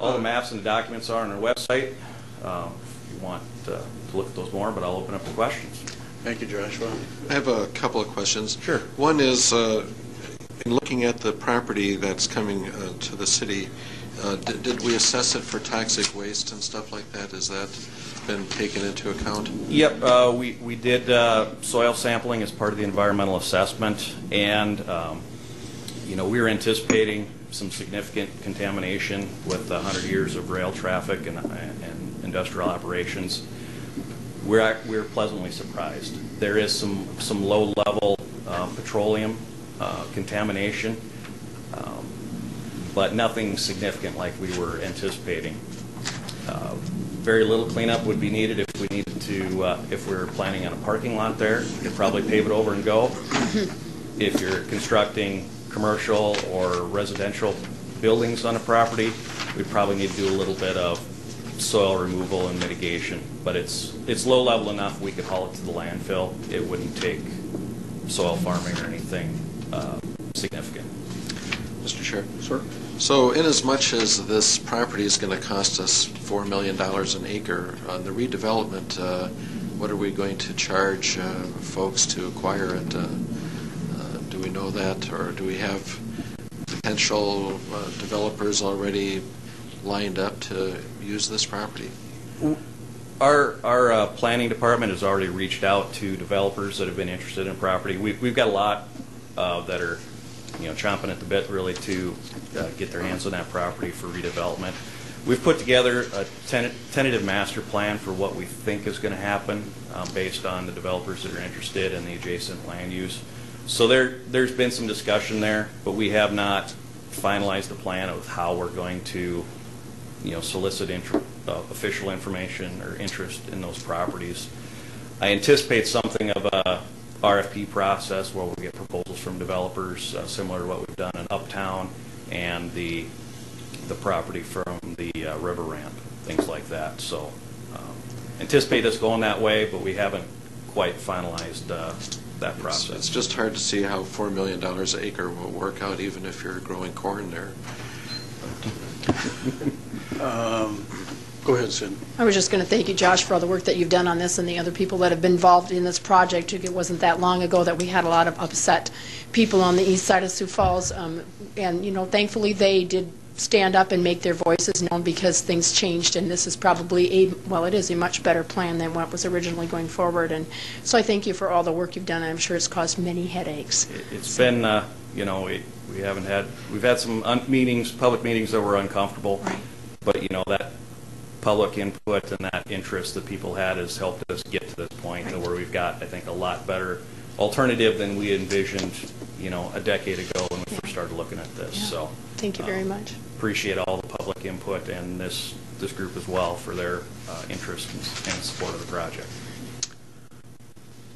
all the maps and the documents are on our website. Um, If you want uh, to look at those more, but I'll open up for questions. Thank you, Joshua. I have a couple of questions. Sure. One is, uh, in looking at the property that's coming uh, to the city, uh, did did we assess it for toxic waste and stuff like that? Has that been taken into account? Yep, uh, we, we did uh, soil sampling as part of the environmental assessment, and, um, you know, we were anticipating some significant contamination with 100 years of rail traffic and, and industrial operations. We're, we're pleasantly surprised. There is some, some low-level uh, petroleum uh, contamination, um, but nothing significant like we were anticipating. Uh, Very little cleanup would be needed if we needed to, uh, if we were planning on a parking lot there. You could probably pave it over and go. If you're constructing commercial or residential buildings on a property, we'd probably need to do a little bit of soil removal and mitigation. But it's, it's low level enough, we could haul it to the landfill. It wouldn't take soil farming or anything uh, significant. Mr. Chair? Sir? So inasmuch as much as this property is going to cost us $4 million an acre, on the redevelopment, uh, what are we going to charge uh, folks to acquire it? Do we know that, or do we have potential uh, developers already lined up to use this property? Our, our uh, planning department has already reached out to developers that have been interested in property. We've, we've got a lot uh, that are, you know, chomping at the bit really to uh, get their hands on that property for redevelopment. We've put together a ten- tentative master plan for what we think is going to happen um, based on the developers that are interested in the adjacent land use. So there, there's been some discussion there, but we have not finalized the plan of how we're going to, you know, solicit uh, official information or interest in those properties. I anticipate something of a RFP process where we'll get proposals from developers, uh, similar to what we've done in Uptown and the, the property from the uh, river ramp, things like that. So um, anticipate this going that way, but we haven't quite finalized uh, that It's- process. It's just hard to see how $4 million an acre will work out, even if you're growing corn there. Um, Go ahead, Sid. I was just going to thank you, Josh, for all the work that you've done on this and the other people that have been involved in this project. It wasn't that long ago that we had a lot of upset people on the east side of Sioux Falls. um, And, you know, thankfully, they did stand up and make their voices known because things changed, and this is probably a, well, it is a much better plan than what was originally going forward. And so I thank you for all the work you've done. I'm sure it's caused many headaches. It- It's been, uh, you know, we we haven't had, we've had some un- meetings, public meetings that were uncomfortable. Right. But, you know, that public input and that interest that people had has helped us get to this point where we've got, I think, a lot better alternative than we envisioned, you know, a decade ago when we first started looking at this, Yeah. so. Thank you very um, much. Appreciate all the public input and this, this group as well for their uh, interest and and support of the project.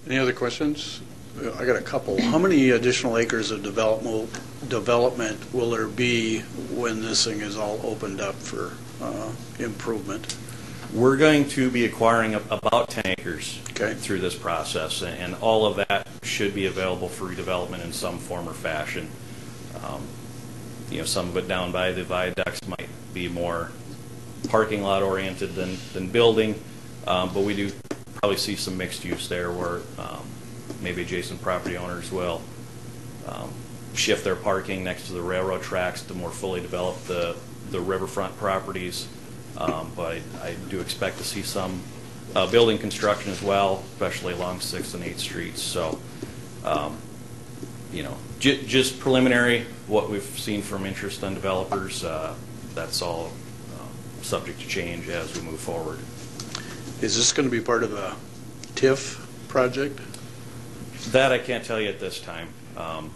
Any other questions? Uh, I got a couple. How many additional acres of development, development will there be when this thing is all opened up for uh, improvement? We're going to be acquiring about 10 acres Okay. through this process, and- all of that should be available for redevelopment in some form or fashion. Um, You know, some of it down by the viaducts might be more parking lot oriented than, than building, um, but we do probably see some mixed use there where um, maybe adjacent property owners will um, shift their parking next to the railroad tracks to more fully develop the, the riverfront properties. Um, But I- I do expect to see some uh, building construction as well, especially along Sixth and Eighth Streets. So, um, you know, ju- just preliminary, what we've seen from interest on developers, uh, that's all um, subject to change as we move forward. Is this going to be part of a TIF project? That I can't tell you at this time. Um,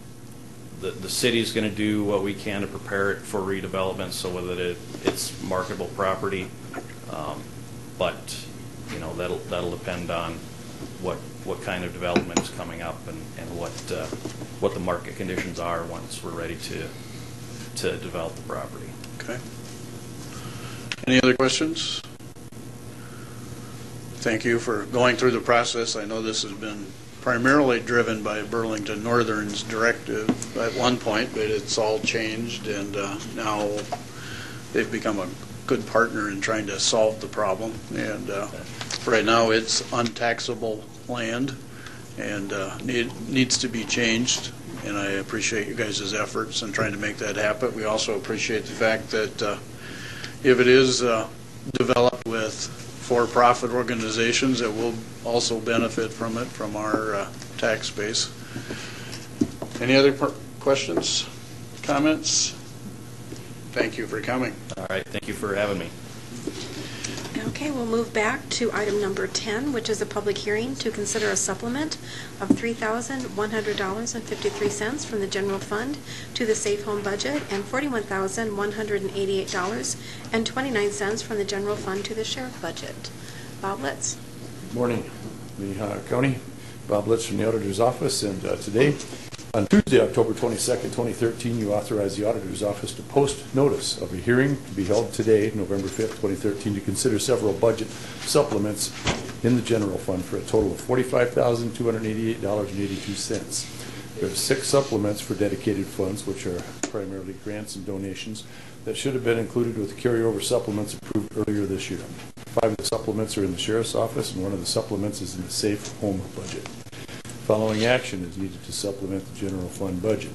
The, the city's going to do what we can to prepare it for redevelopment so that it, it's marketable property. Um, But, you know, that'll, that'll depend on what, what kind of development is coming up and, and what, uh, what the market conditions are once we're ready to, to develop the property. Okay. Any other questions? Thank you for going through the process. I know this has been primarily driven by Burlington Northern's directive at one point, but it's all changed, and uh, now they've become a good partner in trying to solve the problem. And uh, right now, it's untaxable land and uh, need- needs to be changed, and I appreciate you guys' efforts in trying to make that happen. We also appreciate the fact that uh, if it is uh, developed with for-profit organizations, that will also benefit from it, from our uh, tax base. Any other questions, comments? Thank you for coming. All right, thank you for having me. Okay, we'll move back to item number 10, which is a public hearing to consider a supplement of $3,100.53 from the general fund to the safe home budget and $41,188.29 from the general fund to the sheriff budget. Bob Litz. Good Morning, Minnehaha County. Bob Litz from the Auditor's Office, and uh, today, on Tuesday, October 22nd, 2013, you authorized the Auditor's Office to post notice of a hearing to be held today, November 5th, 2013, to consider several budget supplements in the general fund for a total of $45,288.82. There are six supplements for dedicated funds, which are primarily grants and donations, that should have been included with the carryover supplements approved earlier this year. Five of the supplements are in the sheriff's office, and one of the supplements is in the safe home budget. Following action is needed to supplement the general fund budget.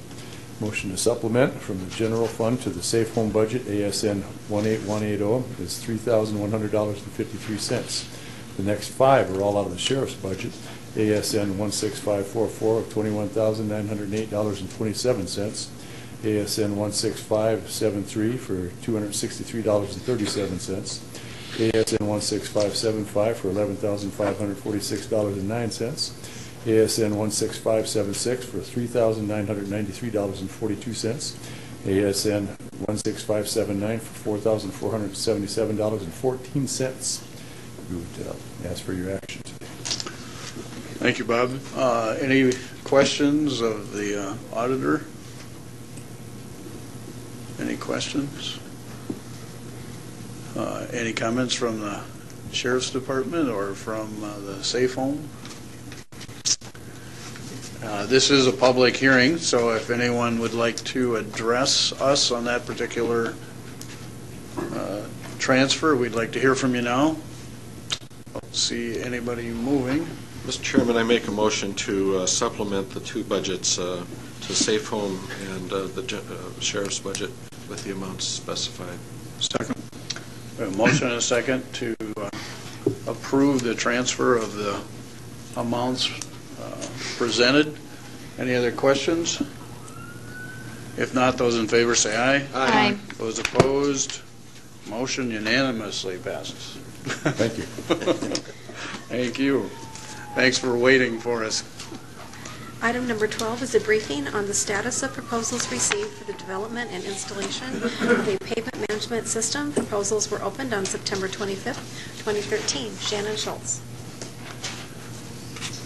Motion to supplement from the general fund to the safe home budget, ASN 18180, is $3,100.53. The next five are all out of the sheriff's budget, ASN 16544 of $21,908.27, ASN 16573 for $263.37, ASN 16575 for $11,546.09, ASN 16576 for $3,993.42, ASN 16579 for $4,477.14. We would uh, ask for your action today. Thank you, Bob. Uh, Any questions of the uh, auditor? Any questions? Uh, Any comments from the sheriff's department or from uh, the safe home? Uh, This is a public hearing, so if anyone would like to address us on that particular uh, transfer, we'd like to hear from you now. Don't see anybody moving. Mr. Chairman, I make a motion to uh, supplement the two budgets, uh, to Safe Home and uh, the gen- uh, Sheriff's budget with the amounts specified. Second. A motion and a second to uh, approve the transfer of the amounts presented. Any other questions? If not, those in favor say aye. Aye. Those opposed, motion unanimously passes. Thank you. Thank you. Thanks for waiting for us. Item number 12 is a briefing on the status of proposals received for the development and installation of a pavement management system. Proposals were opened on September 25th, 2013. Shannon Schultz.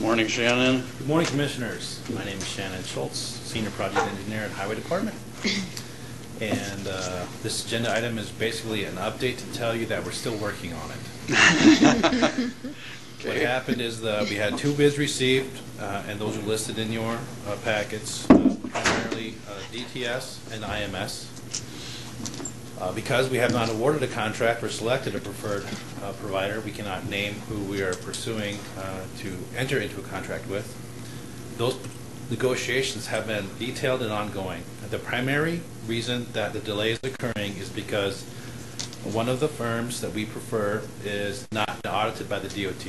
Morning, Shannon. Good morning, Commissioners. My name is Shannon Schultz, Senior Project Engineer at Highway Department. And uh, this agenda item is basically an update to tell you that we're still working on it. What happened is the, we had two bids received, uh, and those are listed in your uh, packets, uh, primarily uh, DTS and IMS. Uh, Because we have not awarded a contract or selected a preferred uh, provider, we cannot name who we are pursuing uh, to enter into a contract with. Those negotiations have been detailed and ongoing. The primary reason that the delay is occurring is because one of the firms that we prefer is not audited by the DOT.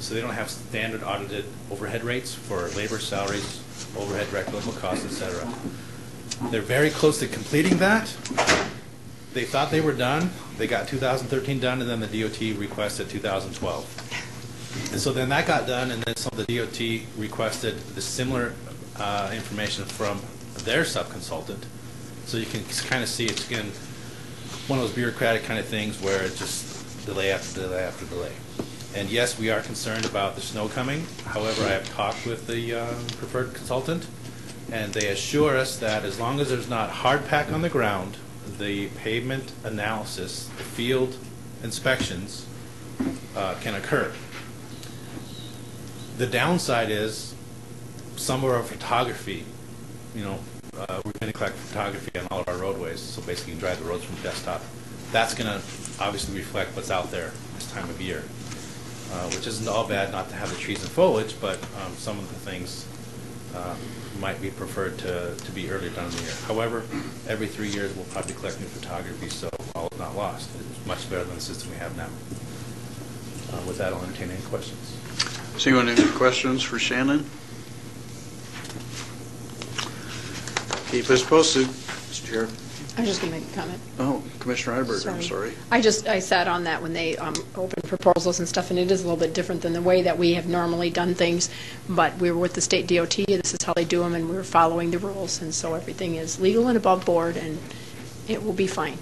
So they don't have standard audited overhead rates for labor, salaries, overhead, direct local costs, et cetera. They're very close to completing that. They thought they were done. They got 2013 done, and then the DOT requested 2012. And so then that got done, and then some of the DOT requested the similar uh, information from their subconsultant. So you can kind of see it's again, one of those bureaucratic kind of things where it just delay after delay after delay. And yes, we are concerned about the snow coming. However, I have talked with the uh, preferred consultant, and they assure us that as long as there's not hard pack on the ground, the pavement analysis, the field inspections uh, can occur. The downside is some of our photography, you know, uh, we're going to collect photography on all of our roadways, so basically you can drive the roads from desktop. That's going to obviously reflect what's out there this time of year, uh, which isn't all bad not to have the trees and foliage, but um, some of the things uh, might be preferred to, to be earlier done in the year. However, every three years, we'll probably collect new photography, so all is not lost. It's much better than the system we have now. Uh, With that, I'll entertain any questions. Anyone any questions for Shannon? Keep us posted, Mr. Chair. I'm just going to make a comment. Oh, Commissioner Heiberger, I'm sorry. I just, I sat on that when they um, opened proposals and stuff, and it is a little bit different than the way that we have normally done things, but we were with the state DOT, and this is how they do them, and we were following the rules, and so everything is legal and above board, and it will be fine.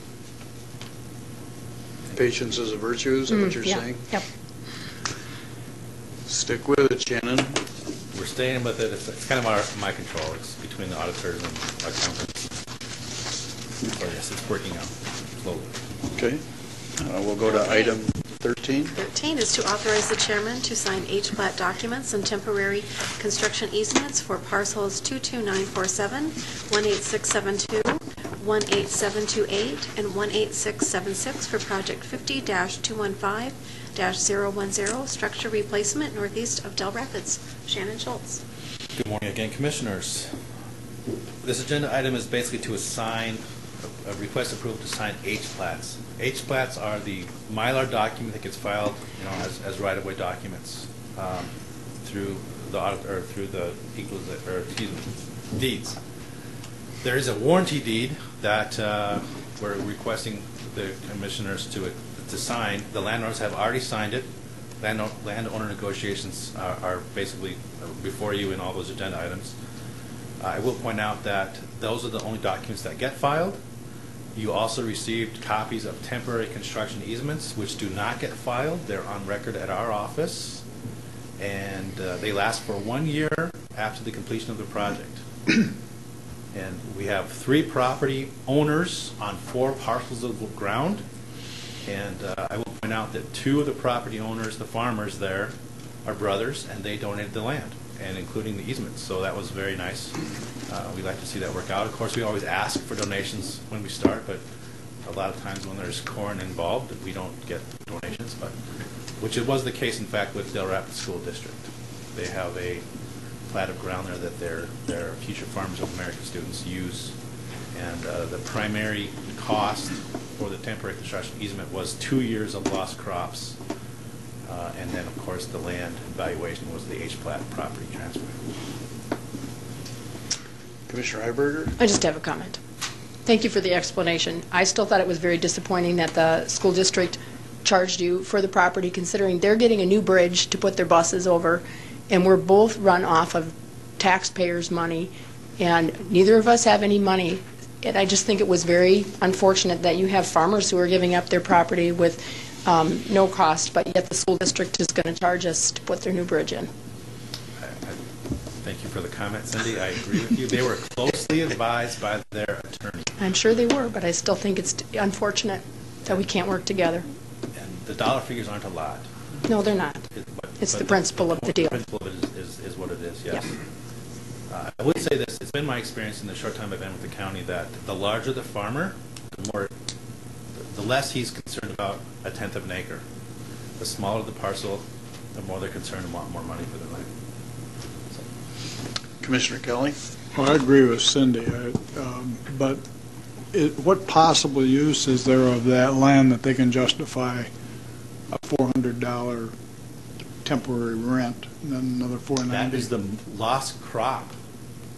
Patience is a virtue, is that what Mm, you're yeah, saying? Yep. Stick with it, Shannon. We're staying with it. It's it's kind of our, my control. It's between the auditors and our accountants. So yes, it's working out slowly. Okay. Uh, We'll go to item 13. 13 is to authorize the chairman to sign H-plat documents and temporary construction easements for parcels 22947, 18672, 18728, and 18676 for project 50-215-010, structure replacement northeast of Dell Rapids. Shannon Schultz. Good morning again, Commissioners. This agenda item is basically to assign, a request approval to sign H-plats. H-plats are the Mylar document that gets filed, you know, as, as right-of-way documents um, through the audit, or through the equaliz, or, excuse me, deeds. There is a warranty deed that uh, we're requesting the Commissioners to, to sign. The landowners have already signed it. Landowner landowner negotiations are are basically before you in all those agenda items. I will point out that those are the only documents that get filed. You also received copies of temporary construction easements, which do not get filed. They're on record at our office, and uh, they last for one year after the completion of the project. And we have three property owners on four parcels of ground. And uh, I will point out that two of the property owners, the farmers there, are brothers, and they donated the land, and including the easements. So that was very nice. Uh, We'd like to see that work out. Of course, we always ask for donations when we start, but a lot of times when there's corn involved, we don't get donations, but, which it was the case, in fact, with Dell Rapids School District. They have a plat of ground there that their, their future Farmers of America students use. And uh, the primary cost for the temporary construction easement was two years of lost crops. Uh, And then, of course, the land valuation was the H-plat property transfer. Commissioner Heiberger? I just have a comment. Thank you for the explanation. I still thought it was very disappointing that the school district charged you for the property, considering they're getting a new bridge to put their buses over, and we're both run off of taxpayers' money, and neither of us have any money. And I just think it was very unfortunate that you have farmers who are giving up their property with um, no cost, but yet the school district is going to charge us to put their new bridge in. I- I- Thank you for the comment, Cindy. I agree with you. They were closely advised by their attorney. I'm sure they were, but I still think it's unfortunate that we can't work together. And the dollar figures aren't a lot. No, they're not. It- but- It's but the principle of the deal. The principle of it is, is- is what it is, yes. Uh, I would say this, it's been my experience in the short time I've been with the county that the larger the farmer, the more, the less he's concerned about a tenth of an acre. The smaller the parcel, the more they're concerned and want more money for their land. Commissioner Kelly? Well, I agree with Cindy, I- um, but it- what possible use is there of that land that they can justify a $400 temporary rent, and then another That 490? is the lost crop.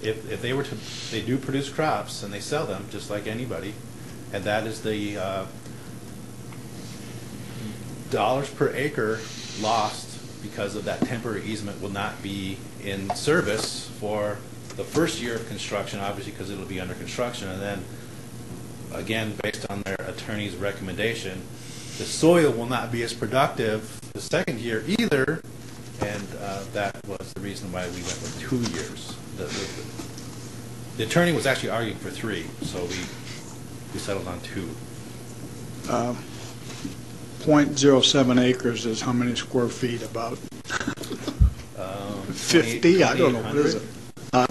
If, if they were to, they do produce crops and they sell them, just like anybody, and that is the uh, dollars per acre lost because of that temporary easement will not be in service for the first year of construction, obviously, because it'll be under construction, and then, again, based on their attorney's recommendation, the soil will not be as productive the second year either, and uh, that was the reason why we went with two years. The- The the attorney was actually arguing for three, so we we settled on two. Uh, .07 acres is how many square feet about? Um, 50? I don't know, what is it? Uh,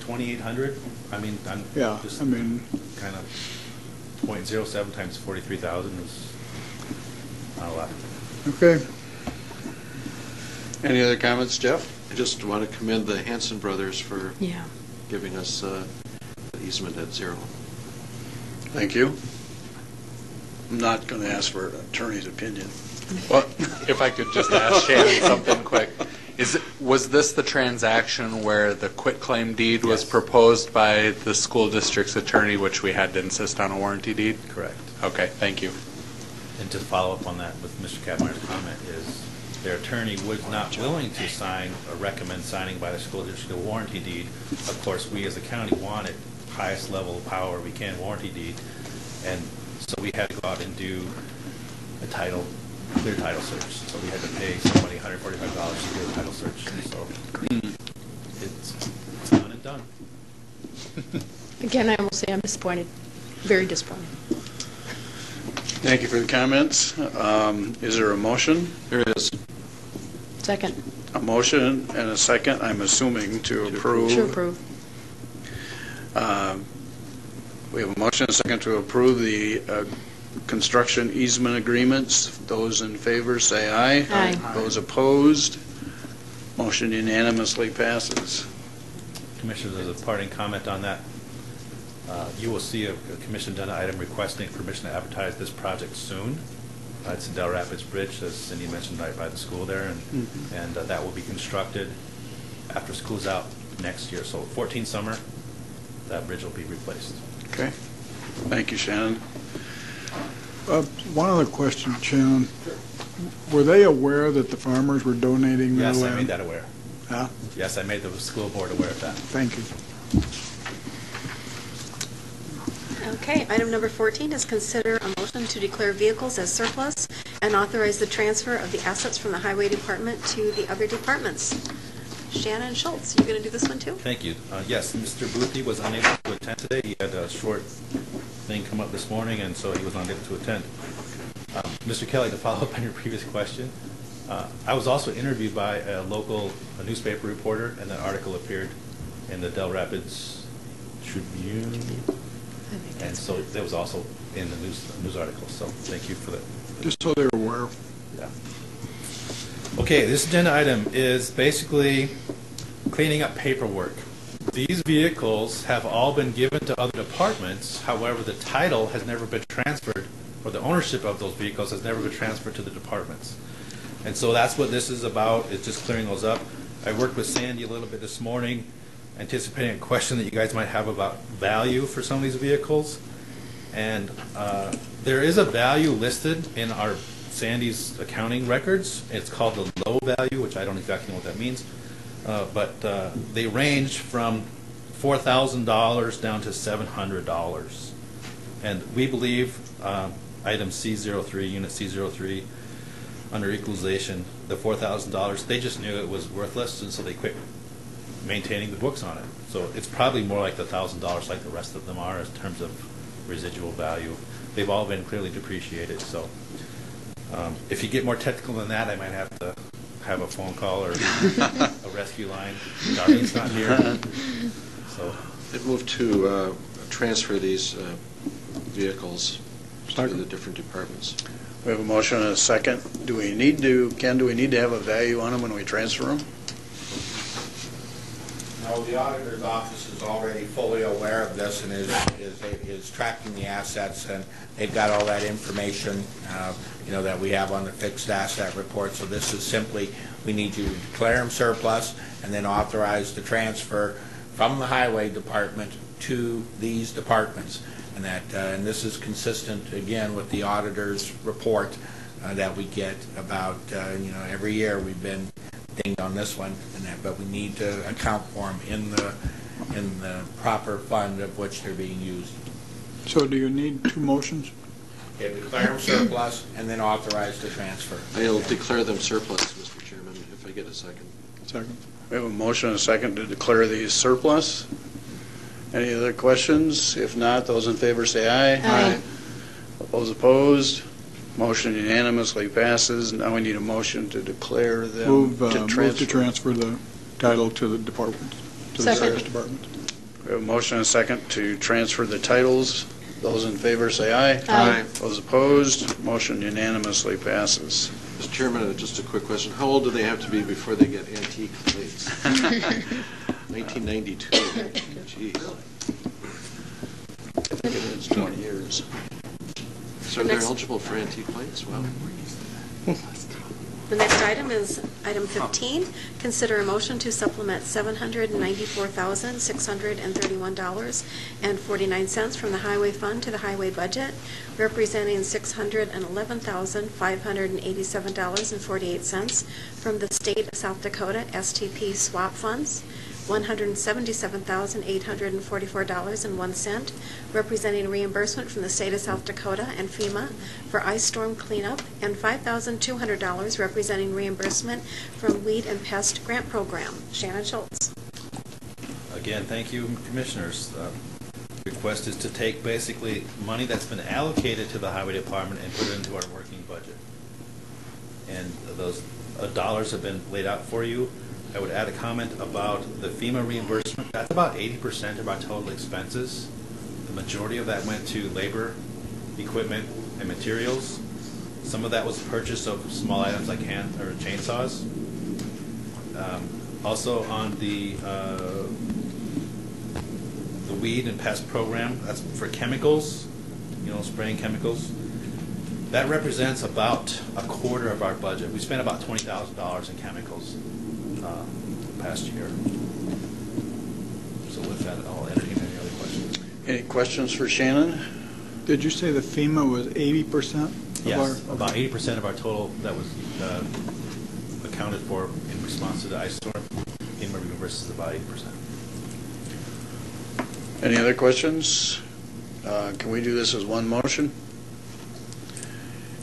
2,800? I mean, I'm Yeah, just I mean, kind of .07 times 43,000 is not a lot. okay. Any other comments, Jeff? I just want to commend the Hanson brothers for Yeah. giving us uh, the easement at zero. Thank you. I'm not going to ask for an attorney's opinion. Well, if I could just ask Shannon something quick. Is, it was this the transaction where the quitclaim deed was Yes. proposed by the school district's attorney, which we had to insist on a warranty deed? Correct. Okay, thank you. And to follow up on that with Mr. Kapmeyer's comment is their attorney was not willing to sign or recommend signing by the school district a warranty deed. Of course, we as a county wanted highest level of power we can warranty deed. And so we had to go out and do a title, clear title search. So we had to pay somebody $145 to do a title search. And so it's it's done and done. Again, I will say I'm disappointed, very disappointed. Thank you for the comments. Um, Is there a motion? There is. Second, A motion and a second, I'm assuming, to approve. to approve. Um, We have a motion and a second to approve the uh, construction easement agreements. Those in favor, say aye. Aye. Those opposed, motion unanimously passes. Commissioners, as a parting comment on that, uh, you will see a a commission agenda item requesting permission to advertise this project soon. Uh, It's in Dell Rapids Bridge, as Cindy mentioned, right by the school there, and, Mhm. and uh, that will be constructed after school's out next year. So 14 summer, that bridge will be replaced. Okay. Thank you, Shannon. Uh, One other question, Shannon. Were they aware that the farmers were donating their Yes, land? I made that aware. Huh? Yes, I made the school board aware of that. Thank you. Okay, item number 14 is consider a motion to declare vehicles as surplus and authorize the transfer of the assets from the Highway Department to the other departments. Shannon Schultz, you going to do this one too? Thank you. Uh, Yes, Mr. Boothby was unable to attend today. He had a short thing come up this morning, and so he was unable to attend. Um, Mr. Kelly, to follow up on your previous question, uh, I was also interviewed by a local a newspaper reporter, and that article appeared in the Dell Rapids Tribune, and so that was also in the news, news article, so thank you for that. Just so they're aware. Yeah. Okay, this agenda item is basically cleaning up paperwork. These vehicles have all been given to other departments, however, the title has never been transferred, or the ownership of those vehicles has never been transferred to the departments. And so that's what this is about, It's just clearing those up. I worked with Sandy a little bit this morning, anticipating a question that you guys might have about value for some of these vehicles. And uh, there is a value listed in our Sandy's accounting records. It's called the low value, which I don't exactly know what that means. Uh, But uh, they range from $4,000 down to $700. And we believe um, item C03, unit C03, under equalization, the $4,000, they just knew it was worthless, and so they quit maintaining the books on it. So it's probably more like the thousand dollars like the rest of them are in terms of residual value. They've all been clearly depreciated, so um, if you get more technical than that, I might have to have a phone call or a rescue line. Darlene's not here, so. I'd move to uh, transfer these uh, vehicles to the different departments. We have a motion and a second. Do we need to, Ken, do we need to have a value on them when we transfer them? No, the auditor's office is already fully aware of this and is, is, is tracking the assets, and they've got all that information, uh, you know, that we have on the fixed asset report. So this is simply, we need you to declare them surplus and then authorize the transfer from the highway department to these departments. And that, uh, and this is consistent, again, with the auditor's report uh, that we get about, uh, you know, every year we've been dinged on this one and that, but we need to account for them in the, in the proper fund of which they're being used. So do you need two motions? Yeah, declare them surplus and then authorize the transfer. I'll declare them surplus, Mr. Chairman, if I get a second. Second. We have a motion and a second to declare these surplus. Any other questions? If not, those in favor say aye. Aye. Those opposed, motion unanimously passes. Now we need a motion to declare them Move, uh, to move to transfer. transfer the title to the department, to the Second. sheriff's department. We have a motion and a second to transfer the titles. Those in favor say aye. Aye. Those opposed, motion unanimously passes. Mr. Chairman, uh, just a quick question. How old do they have to be before they get antique plates? 1992. Jeez. I think it is 20 years. So they're Next. eligible for antique plates? Wow. Mm-hmm. The next item is item 15. Consider a motion to supplement $794,631.49 from the highway fund to the highway budget, representing $611,587.48 from the state of South Dakota STP swap funds, $177,844.01, representing reimbursement from the state of South Dakota and FEMA for ice storm cleanup, and $5,200 representing reimbursement from Weed and Pest Grant Program. Shannon Schultz. Again, thank you, Commissioners. Uh, Request is to take basically money that's been allocated to the Highway Department and put it into our working budget. And those uh, dollars have been laid out for you. I would add a comment about the FEMA reimbursement. That's about eighty percent of our total expenses. The majority of that went to labor, equipment, and materials. Some of that was purchase of small items like hand, or chainsaws. Um, Also on the, uh, the weed and pest program, that's for chemicals, you know, spraying chemicals. That represents about a quarter of our budget. We spent about twenty thousand dollars in chemicals uh, past year. So with that, I'll entertain any other questions. Any questions for Shannon? Did you say the FEMA was eighty percent? Yes, about eighty percent of our total that was uh, accounted for in response to the ice storm, FEMA reimburses about eighty percent. Any other questions? Uh, Can we do this as one motion?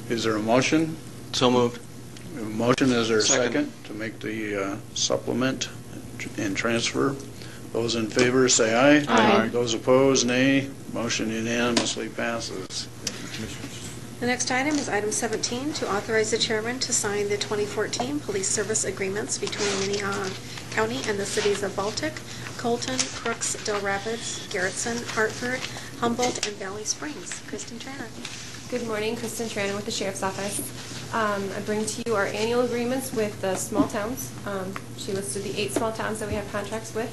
Is there a motion? So moved. We have A motion, is there a Second. second to make the uh, supplement and transfer? Those in favor, say aye. Aye. Those opposed, nay. Motion unanimously passes. The next item is item 17, to authorize the chairman to sign the 2014 police service agreements between Minnehaha County and the cities of Baltic, Colton, Crooks, Dell Rapids, Garretson, Hartford, Humboldt, and Valley Springs. Kristen Tranner. Good morning, Kristen Trannon with the Sheriff's Office. Um, I bring to you our annual agreements with the small towns. Um, She listed the eight small towns that we have contracts with.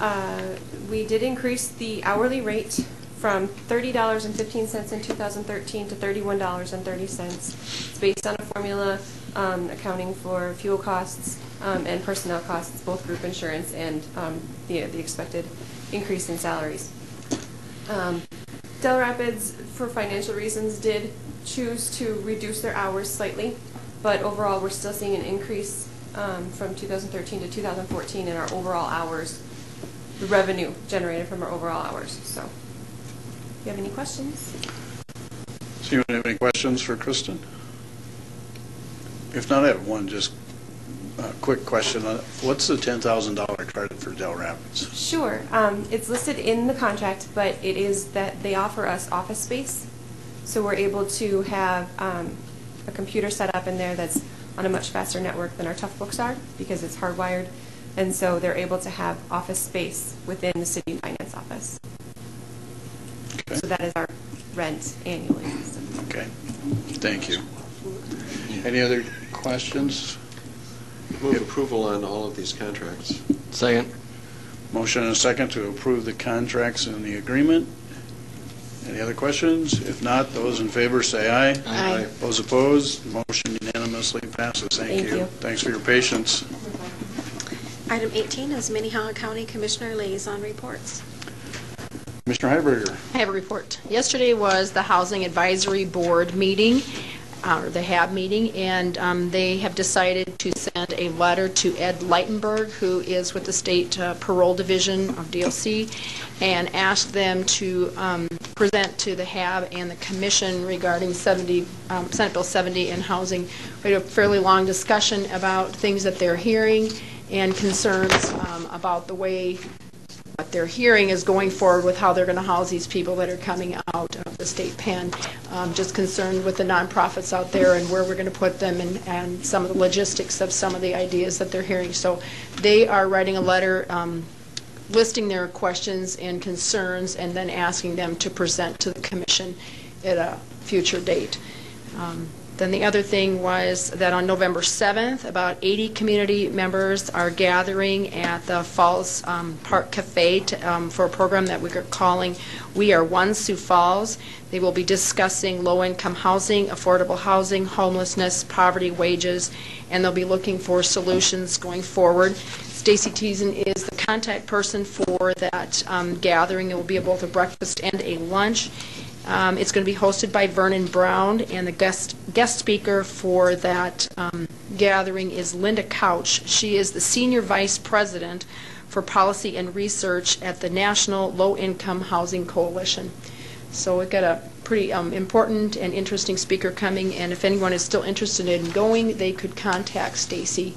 Uh, We did increase the hourly rate from $30.15 in 2013 to $31.30. It's based on a formula um, accounting for fuel costs um, and personnel costs, both group insurance and um, the the expected increase in salaries. Um, Dell Rapids, for financial reasons, did choose to reduce their hours slightly, but overall, we're still seeing an increase um, from 2013 to 2014 in our overall hours, the revenue generated from our overall hours, so. If you have any questions? So you have any questions for Kristen? If not, I have one just uh, quick question. Uh, What's the $10,000 credit for Dell Rapids? Sure. Um, it's listed in the contract, but it is that they offer us office space. So we're able to have um, a computer set up in there that's on a much faster network than our tough books are because it's hardwired. And so they're able to have office space within the city finance office. So that is our rent annually. Okay, thank you. Any other questions? Move approval on all of these contracts. Second. Motion and a second to approve the contracts and the agreement. Any other questions? If not, those in favor say aye. Aye. Those opposed, motion unanimously passes. Thank Thank you. you. Thanks for your patience. Item 18 is Minnehaha County Commissioner Liaison Reports. Commissioner Heiberger. I have a report. Yesterday was the Housing Advisory Board meeting, uh, the HAB meeting, and um, they have decided to send a letter to Ed Ligtenberg, who is with the State uh, Parole Division of DLC, and ask them to um, present to the HAB and the Commission regarding 70, um, Senate Bill 70 and housing. We had a fairly long discussion about things that they're hearing and concerns um, about the way what they're hearing is going forward with how they're going to house these people that are coming out of the state pen. Um, Just concerned with the nonprofits out there and where we're going to put them and, and some of the logistics of some of the ideas that they're hearing. So they are writing a letter um, listing their questions and concerns and then asking them to present to the commission at a future date. Um, Then the other thing was that on November 7th, about 80 community members are gathering at the Falls um, Park Cafe to- um, for a program that we're calling We Are One Sioux Falls. They will be discussing low-income housing, affordable housing, homelessness, poverty, wages, and they'll be looking for solutions going forward. Stacy Teason is the contact person for that um, gathering. There will be both a breakfast and a lunch. Um, It's going to be hosted by Vernon Brown, and the guest, guest speaker for that um, gathering is Linda Couch. She is the Senior Vice President for Policy and Research at the National Low Income Housing Coalition. So we've got a pretty um, important and interesting speaker coming, and if anyone is still interested in going, they could contact Stacy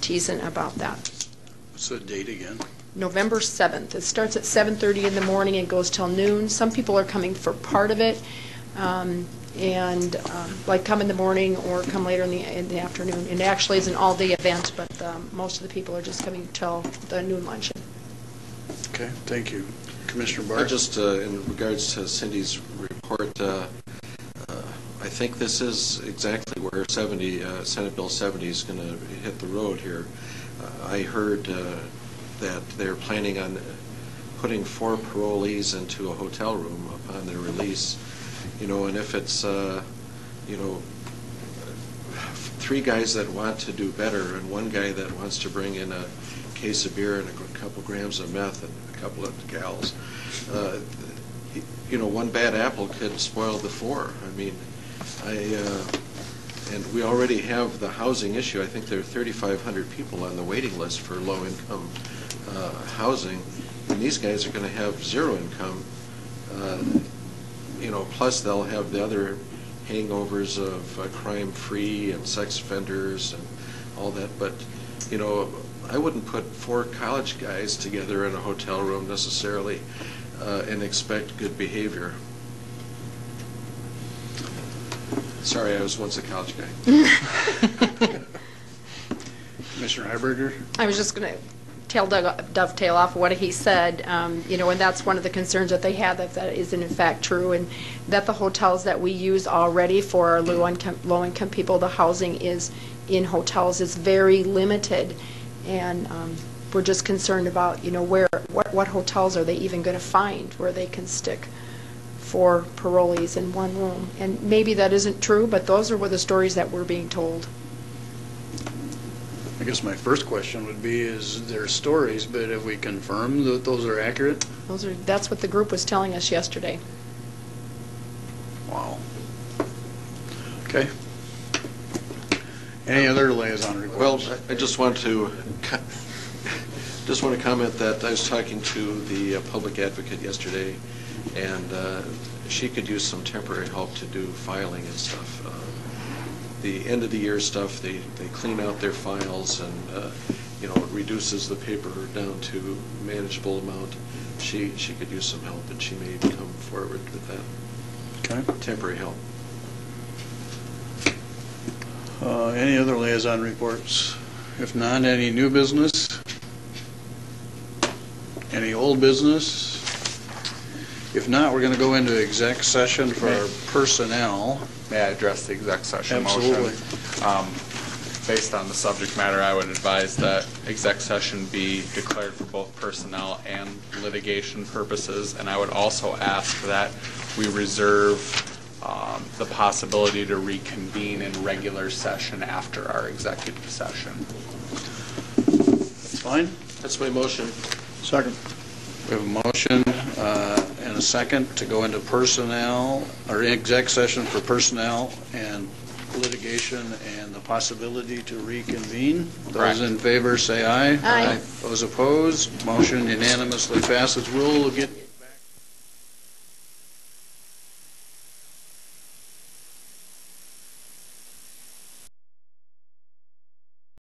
Teason about that. What's the date again? November 7th. It starts at 7:30 in the morning and goes till noon. Some people are coming for part of it, um, and um, like come in the morning or come later in the, in the afternoon. And actually, is an all-day event, but um, most of the people are just coming till the noon luncheon. Okay, thank you. Commissioner I Barr? just, uh, in regards to Cindy's report, uh, uh, I think this is exactly where 70, uh, Senate Bill 70 is going to hit the road here. Uh, I heard uh, that they're planning on putting four parolees into a hotel room upon their release, you know, and if it's, uh, you know, three guys that want to do better and one guy that wants to bring in a case of beer and a couple grams of meth and a couple of gals, uh, you know, one bad apple could spoil the four. I mean, I, uh, and we already have the housing issue. I think there are 3,500 people on the waiting list for low-income uh, housing, and these guys are going to have zero income. Uh, You know, plus they'll have the other hangovers of uh, crime-free and sex offenders and all that. But, you know, I wouldn't put four college guys together in a hotel room necessarily uh, and expect good behavior. Sorry, I was once a college guy. Commissioner Heiberger? I was just going to tail dovetail off what he said, um, you know, and that's one of the concerns that they had, that that isn't in fact true, and that the hotels that we use already for our low-income, low-income people, the housing is in hotels is very limited, and um, we're just concerned about, you know, where, what what hotels are they even going to find where they can stick four parolees in one room? And maybe that isn't true, but those are the stories that we're being told. I guess my first question would be, is there stories, but have we confirmed that those are accurate? Those are, that's what the group was telling us yesterday. Wow. Okay. Any other liaison requests? Well. I- I just want to, co- just want to comment that I was talking to the uh, public advocate yesterday, and uh, she could use some temporary help to do filing and stuff. Uh, The end of the year stuff, they, they clean out their files and, uh, you know, it reduces the paper down to manageable amount. She, she could use some help, and she may come forward with that. Okay. Temporary help. Uh, Any other liaison reports? If not, any new business? Any old business? If not, we're going to go into exec session for our personnel. May I address the exec session motion? Absolutely. Um, Based on the subject matter, I would advise that exec session be declared for both personnel and litigation purposes, and I would also ask that we reserve um, the possibility to reconvene in regular session after our executive session. That's fine? That's my motion. Second. We have a motion uh, and a second to go into personnel, or exec session for personnel and litigation and the possibility to reconvene. Correct. Those in favor say aye. Aye. Those opposed, motion unanimously passes. We'll get